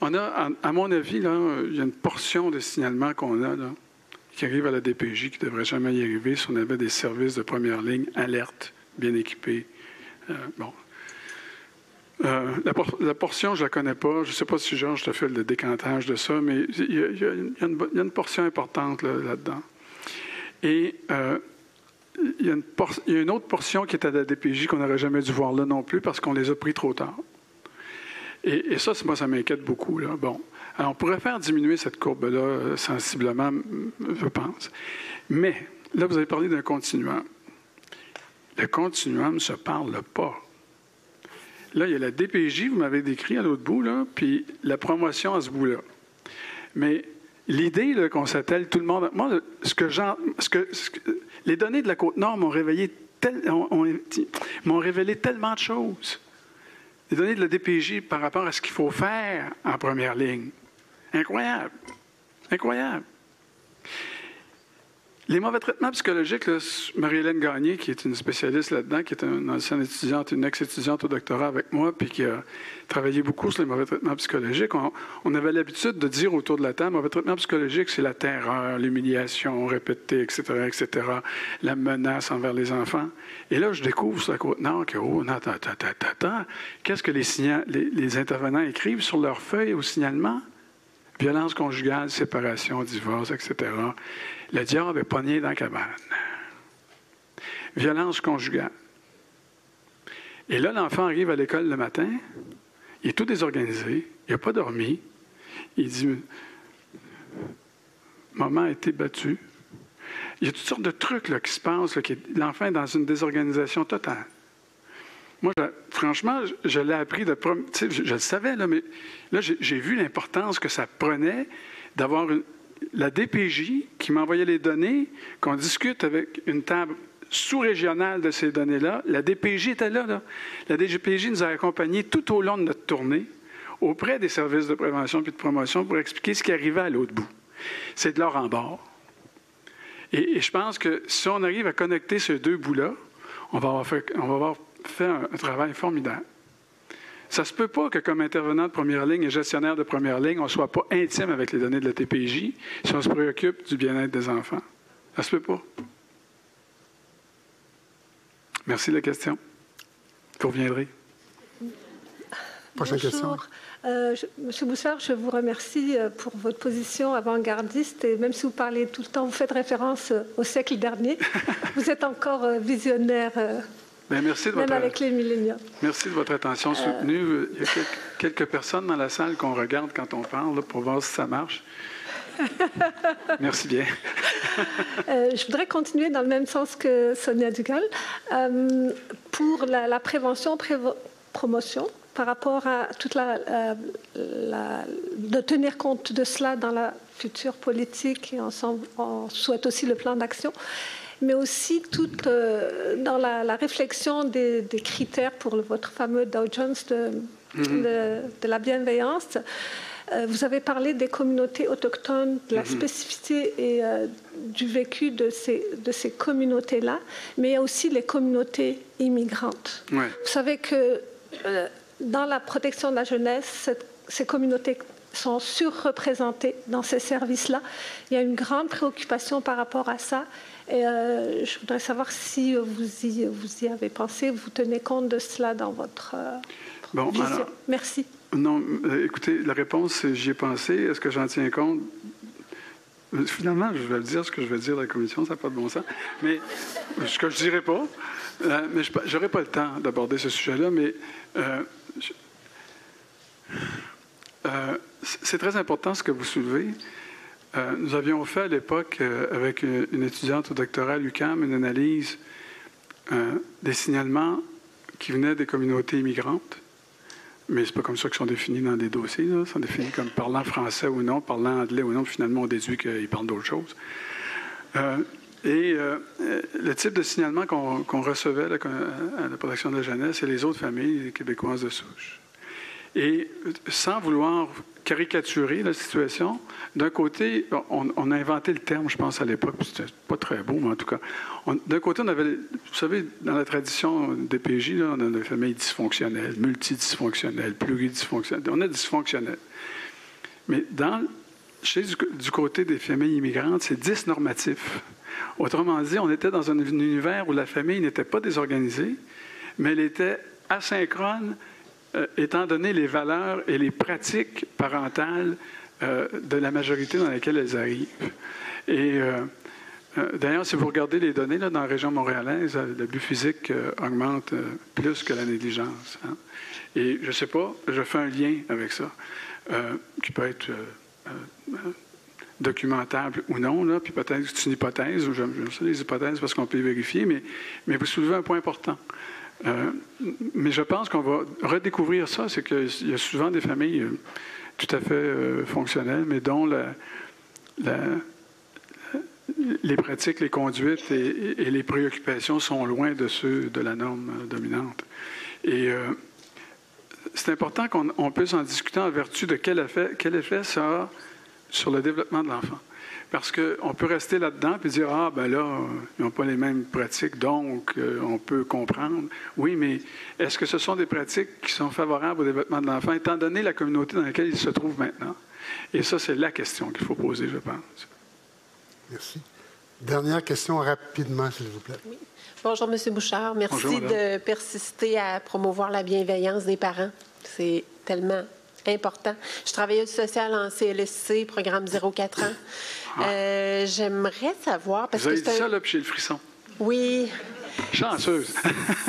S1: on a, à, mon avis, là, il y a une portion de signalement qu'on a qui arrive à la DPJ, qui ne devrait jamais y arriver si on avait des services de première ligne alertes, bien équipés. Euh, bon. Euh, la, portion, je ne la connais pas. Je ne sais pas si Georges te fait le décantage de ça, mais il y a, une, portion importante là-dedans. Et il, y a une autre portion qui est à la DPJ qu'on n'aurait jamais dû voir là non plus parce qu'on les a pris trop tard. Et, et ça, moi, ça m'inquiète beaucoup. Là. Bon. Alors, on pourrait faire diminuer cette courbe-là euh, sensiblement, je pense. Mais, là, vous avez parlé d'un continuum. Le continuum ne se parle pas. Là, il y a la DPJ, vous m'avez décrit à l'autre bout, là, puis la promotion à ce bout-là. Mais l'idée qu'on s'attelle tout le monde. Moi, ce que, ce que, les données de la Côte-Nord m'ont réveillé m'ont révélé tellement de choses. Les données de la DPJ par rapport à ce qu'il faut faire en première ligne. Incroyable. Incroyable. Les mauvais traitements psychologiques, Marie-Hélène Gagné, qui est une spécialiste là-dedans, qui est une ancienne étudiante, une ex-étudiante au doctorat avec moi, puis qui a travaillé beaucoup sur les mauvais traitements psychologiques, on, avait l'habitude de dire autour de la table, mauvais traitement psychologique, c'est la terreur, l'humiliation répétée, etc., etc., la menace envers les enfants. Et là, je découvre sur la Côte-Nord que, oh, non, attends, attends, attends, qu'est-ce que les, les intervenants écrivent sur leur feuille au signalement? violence conjugale, séparation, divorce, etc. Le diable est pogné dans la cabane. Violence conjugale. Et là, l'enfant arrive à l'école le matin, il est tout désorganisé, il n'a pas dormi. Il dit Maman a été battue. Il y a toutes sortes de trucs là, qui se passent. L'enfant est dans une désorganisation totale. Moi, franchement, je, l'ai appris de. Je, je le savais, mais là, j'ai vu l'importance que ça prenait d'avoir la DPJ qui m'envoyait les données, qu'on discute avec une table sous-régionale de ces données-là. La DPJ était là. La DPJ nous a accompagnés tout au long de notre tournée auprès des services de prévention et de promotion pour expliquer ce qui arrivait à l'autre bout. C'est de l'or en bord. Et, je pense que si on arrive à connecter ces deux bouts-là, on va avoir fait un, travail formidable. Ça ne se peut pas que, comme intervenant de première ligne et gestionnaire de première ligne, on ne soit pas intime avec les données de la TPJ si on se préoccupe du bien-être des enfants. Ça ne se peut pas. Merci de la question. Vous reviendrez.
S2: Prochaine question.
S6: Euh, Monsieur Boussard, je vous remercie euh, pour votre position avant-gardiste et même si vous parlez tout le temps, vous faites référence euh, au siècle dernier, vous êtes encore visionnaire
S1: ben, merci de
S6: Même
S1: votre,
S6: avec les milléniaux.
S1: Merci de votre attention soutenue. Il y a quelques, personnes dans la salle qu'on regarde quand on parle pour voir si ça marche. Merci bien.
S6: Euh, je voudrais continuer dans le même sens que Sonia Dugal. Euh, pour la, prévention, promotion, par rapport à toute la, de tenir compte de cela dans la future politique et on, souhaite aussi le plan d'action, mais aussi toute euh, dans la, réflexion des, critères pour votre fameux Dow Jones de, mm-hmm. de la bienveillance. Euh, vous avez parlé des communautés autochtones, de la mhm. spécificité et euh, du vécu de ces, de ces communautés-là, mais il y a aussi les communautés immigrantes. Vous savez que dans la protection de la jeunesse, ces communautés sont surreprésentées dans ces services-là. Il y a une grande préoccupation par rapport à ça. Et je voudrais savoir si vous y, vous y avez pensé, vous tenez compte de cela dans votre bon, vision. Merci.
S1: Non, euh, écoutez, la réponse, j'y ai pensé. Est-ce que j'en tiens compte? Euh, finalement, je vais le dire ce que je vais dire à la commission, ça n'a pas de bon sens. Mais ce que je ne dirais pas, euh, mais je n'aurai pas le temps d'aborder ce sujet-là, mais c'est très important ce que vous soulevez. nous avions fait à l'époque, avec une étudiante au doctorat à l'UQAM, une analyse des signalements qui venaient des communautés immigrantes mais c'est pas comme ça qu'ils sont définis dans des dossiers. Ils sont définis comme parlant français ou non, parlant anglais ou non. Finalement, on déduit qu'ils parlent d'autre chose. Euh, et euh, le type de signalement qu'on recevait à la protection de la jeunesse, c'est les autres familles québécoises de souche. Et sans vouloir caricaturer la situation, d'un côté, on, a inventé le terme, je pense, à l'époque, c'était pas très beau, mais en tout cas, d'un côté, on avait, vous savez, dans la tradition des PJ, là, on a des familles dysfonctionnelles, multidysfonctionnelles, pluridysfonctionnelles, on a dysfonctionnelles. Mais chez du, côté des familles immigrantes, c'est dysnormatif. Autrement dit, on était dans un univers où la famille n'était pas désorganisée, mais elle était asynchrone euh, étant donné les valeurs et les pratiques parentales euh, de la majorité dans laquelle elles arrivent. Et euh, d'ailleurs, si vous regardez les données là, dans la région montréalaise, l'abus physique augmente plus que la négligence. Hein. Et je ne sais pas, je fais un lien avec ça, qui peut être documentable ou non, là, puis peut-être c'est une hypothèse, ou je, sais les hypothèses parce qu'on peut vérifier, mais, mais vous soulevez un point important. Euh, mais je pense qu'on va redécouvrir ça, c'est qu'il y a souvent des familles euh, tout à fait euh, fonctionnelles, mais dont les pratiques, les conduites et, les préoccupations sont loin de ceux de la norme dominante. Et c'est important qu'on puisse en discuter en vertu de quel effet, quel effet ça a sur le développement de l'enfant. Parce qu'on peut rester là-dedans et dire Ah, ben là, ils n'ont pas les mêmes pratiques, donc euh, on peut comprendre. Oui, mais est-ce que ce sont des pratiques qui sont favorables au développement de l'enfant, étant donné la communauté dans laquelle il se trouve maintenant? Et ça, c'est la question qu'il faut poser, je pense.
S2: Merci. Dernière question rapidement, s'il vous plaît.
S7: Oui. Bonjour, M. Bouchard. Merci de persister à promouvoir la bienveillance des parents. C'est tellement important. Je travaille au social en CLSC, programme 0-4 ans. Ah. Euh, j'aimerais savoir...
S1: Parce Vous avez dit ça, là, chez le frisson.
S7: Oui.
S1: Chanceuse.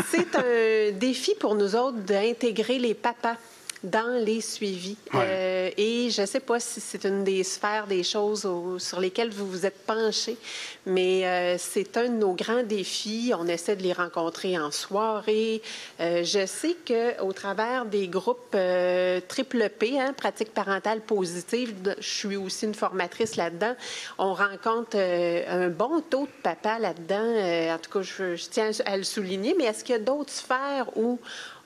S7: c'est un défi pour nous autres d'intégrer les papas dans les suivis. Euh, et je ne sais pas si c'est une des sphères des choses sur lesquelles vous vous êtes penché, mais euh, c'est un de nos grands défis. On essaie de les rencontrer en soirée. Euh, je sais qu'au travers des groupes triple P, hein, pratique parentale positive, je suis aussi une formatrice là-dedans, on rencontre un bon taux de papa là-dedans. en tout cas, je, je, tiens à le souligner, mais est-ce qu'il y a d'autres sphères où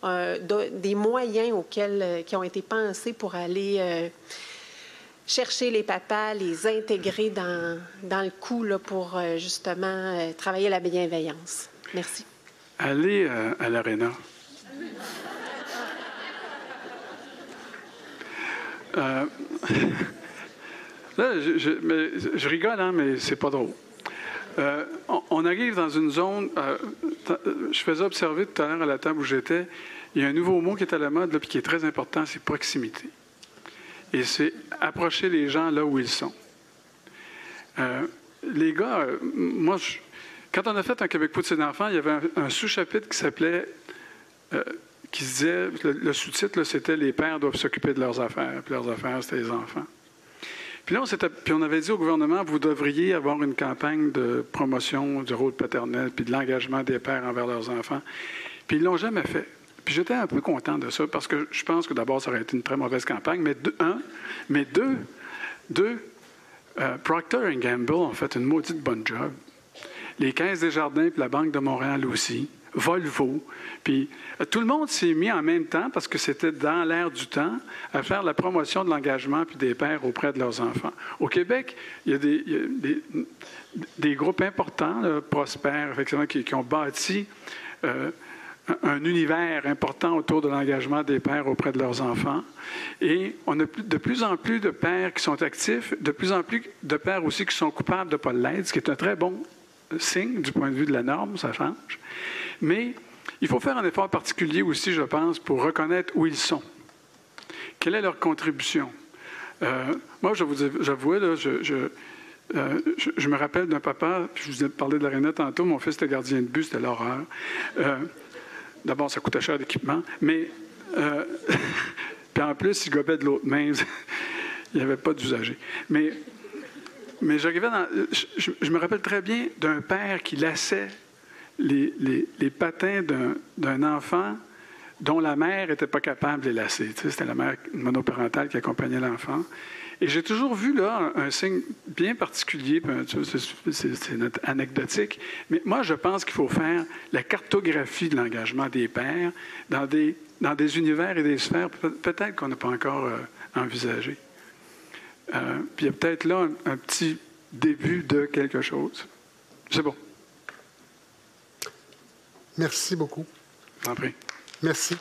S7: euh, des moyens auxquels, euh, qui ont été pensés pour aller euh, chercher les papas, les intégrer dans, dans le coup là, pour justement travailler la bienveillance. Merci.
S1: Allez à l'aréna. là, je, je, rigole, hein, mais c'est pas drôle. on, arrive dans une zone. je faisais observer tout à l'heure à la table où j'étais, il y a un nouveau mot qui est à la mode, là, qui est très important, c'est proximité. Et c'est approcher les gens là où ils sont. Euh, les gars, euh, moi, quand on a fait un Québec pour ses enfants, il y avait un, sous-chapitre qui s'appelait, euh, qui se disait, le, sous-titre, c'était Les pères doivent s'occuper de leurs affaires, puis leurs affaires, c'était les enfants. Puis là, on, puis on avait dit au gouvernement, vous devriez avoir une campagne de promotion du rôle paternel, puis de l'engagement des pères envers leurs enfants. Puis ils ne l'ont jamais fait. Puis j'étais un peu content de ça parce que je pense que d'abord, ça aurait été une très mauvaise campagne, mais deux, un, mais deux, deux, euh, Procter Gamble ont fait une maudite bonne job. Les 15 des Jardins puis la Banque de Montréal aussi. Volvo. Puis euh, tout le monde s'est mis en même temps, parce que c'était dans l'air du temps, à faire la promotion de l'engagement puis des pères auprès de leurs enfants. Au Québec, il y a des, des, groupes importants, prospères, effectivement, qui, ont bâti euh, un univers important autour de l'engagement des pères auprès de leurs enfants. Et on a de plus en plus de pères qui sont actifs, de plus en plus de pères aussi qui sont coupables de ne pas l'être, ce qui est un très bon signe du point de vue de la norme, ça change. Mais il faut faire un effort particulier aussi, je pense, pour reconnaître où ils sont. Quelle est leur contribution? Euh, moi, je vous j'avoue, euh, je, me rappelle d'un papa, je vous ai parlé de l'aréna tantôt, mon fils était gardien de bus, c'était l'horreur. Euh, D'abord, ça coûtait cher d'équipement, mais puis en plus, il gobait de l'autre main. il n'y avait pas d'usager. Mais, j'arrivais dans. Je, me rappelle très bien d'un père qui laissait les, patins d'un enfant dont la mère n'était pas capable de les lasser. C'était la mère monoparentale qui accompagnait l'enfant. Et j'ai toujours vu là un, signe bien particulier, c'est anecdotique, mais moi je pense qu'il faut faire la cartographie de l'engagement des pères dans des, dans des univers et des sphères peut-être qu'on n'a pas encore euh, envisagé. Euh, puis il y a peut-être là un, un petit début de quelque chose. C'est bon.
S2: Merci beaucoup.
S1: Merci.
S2: Merci.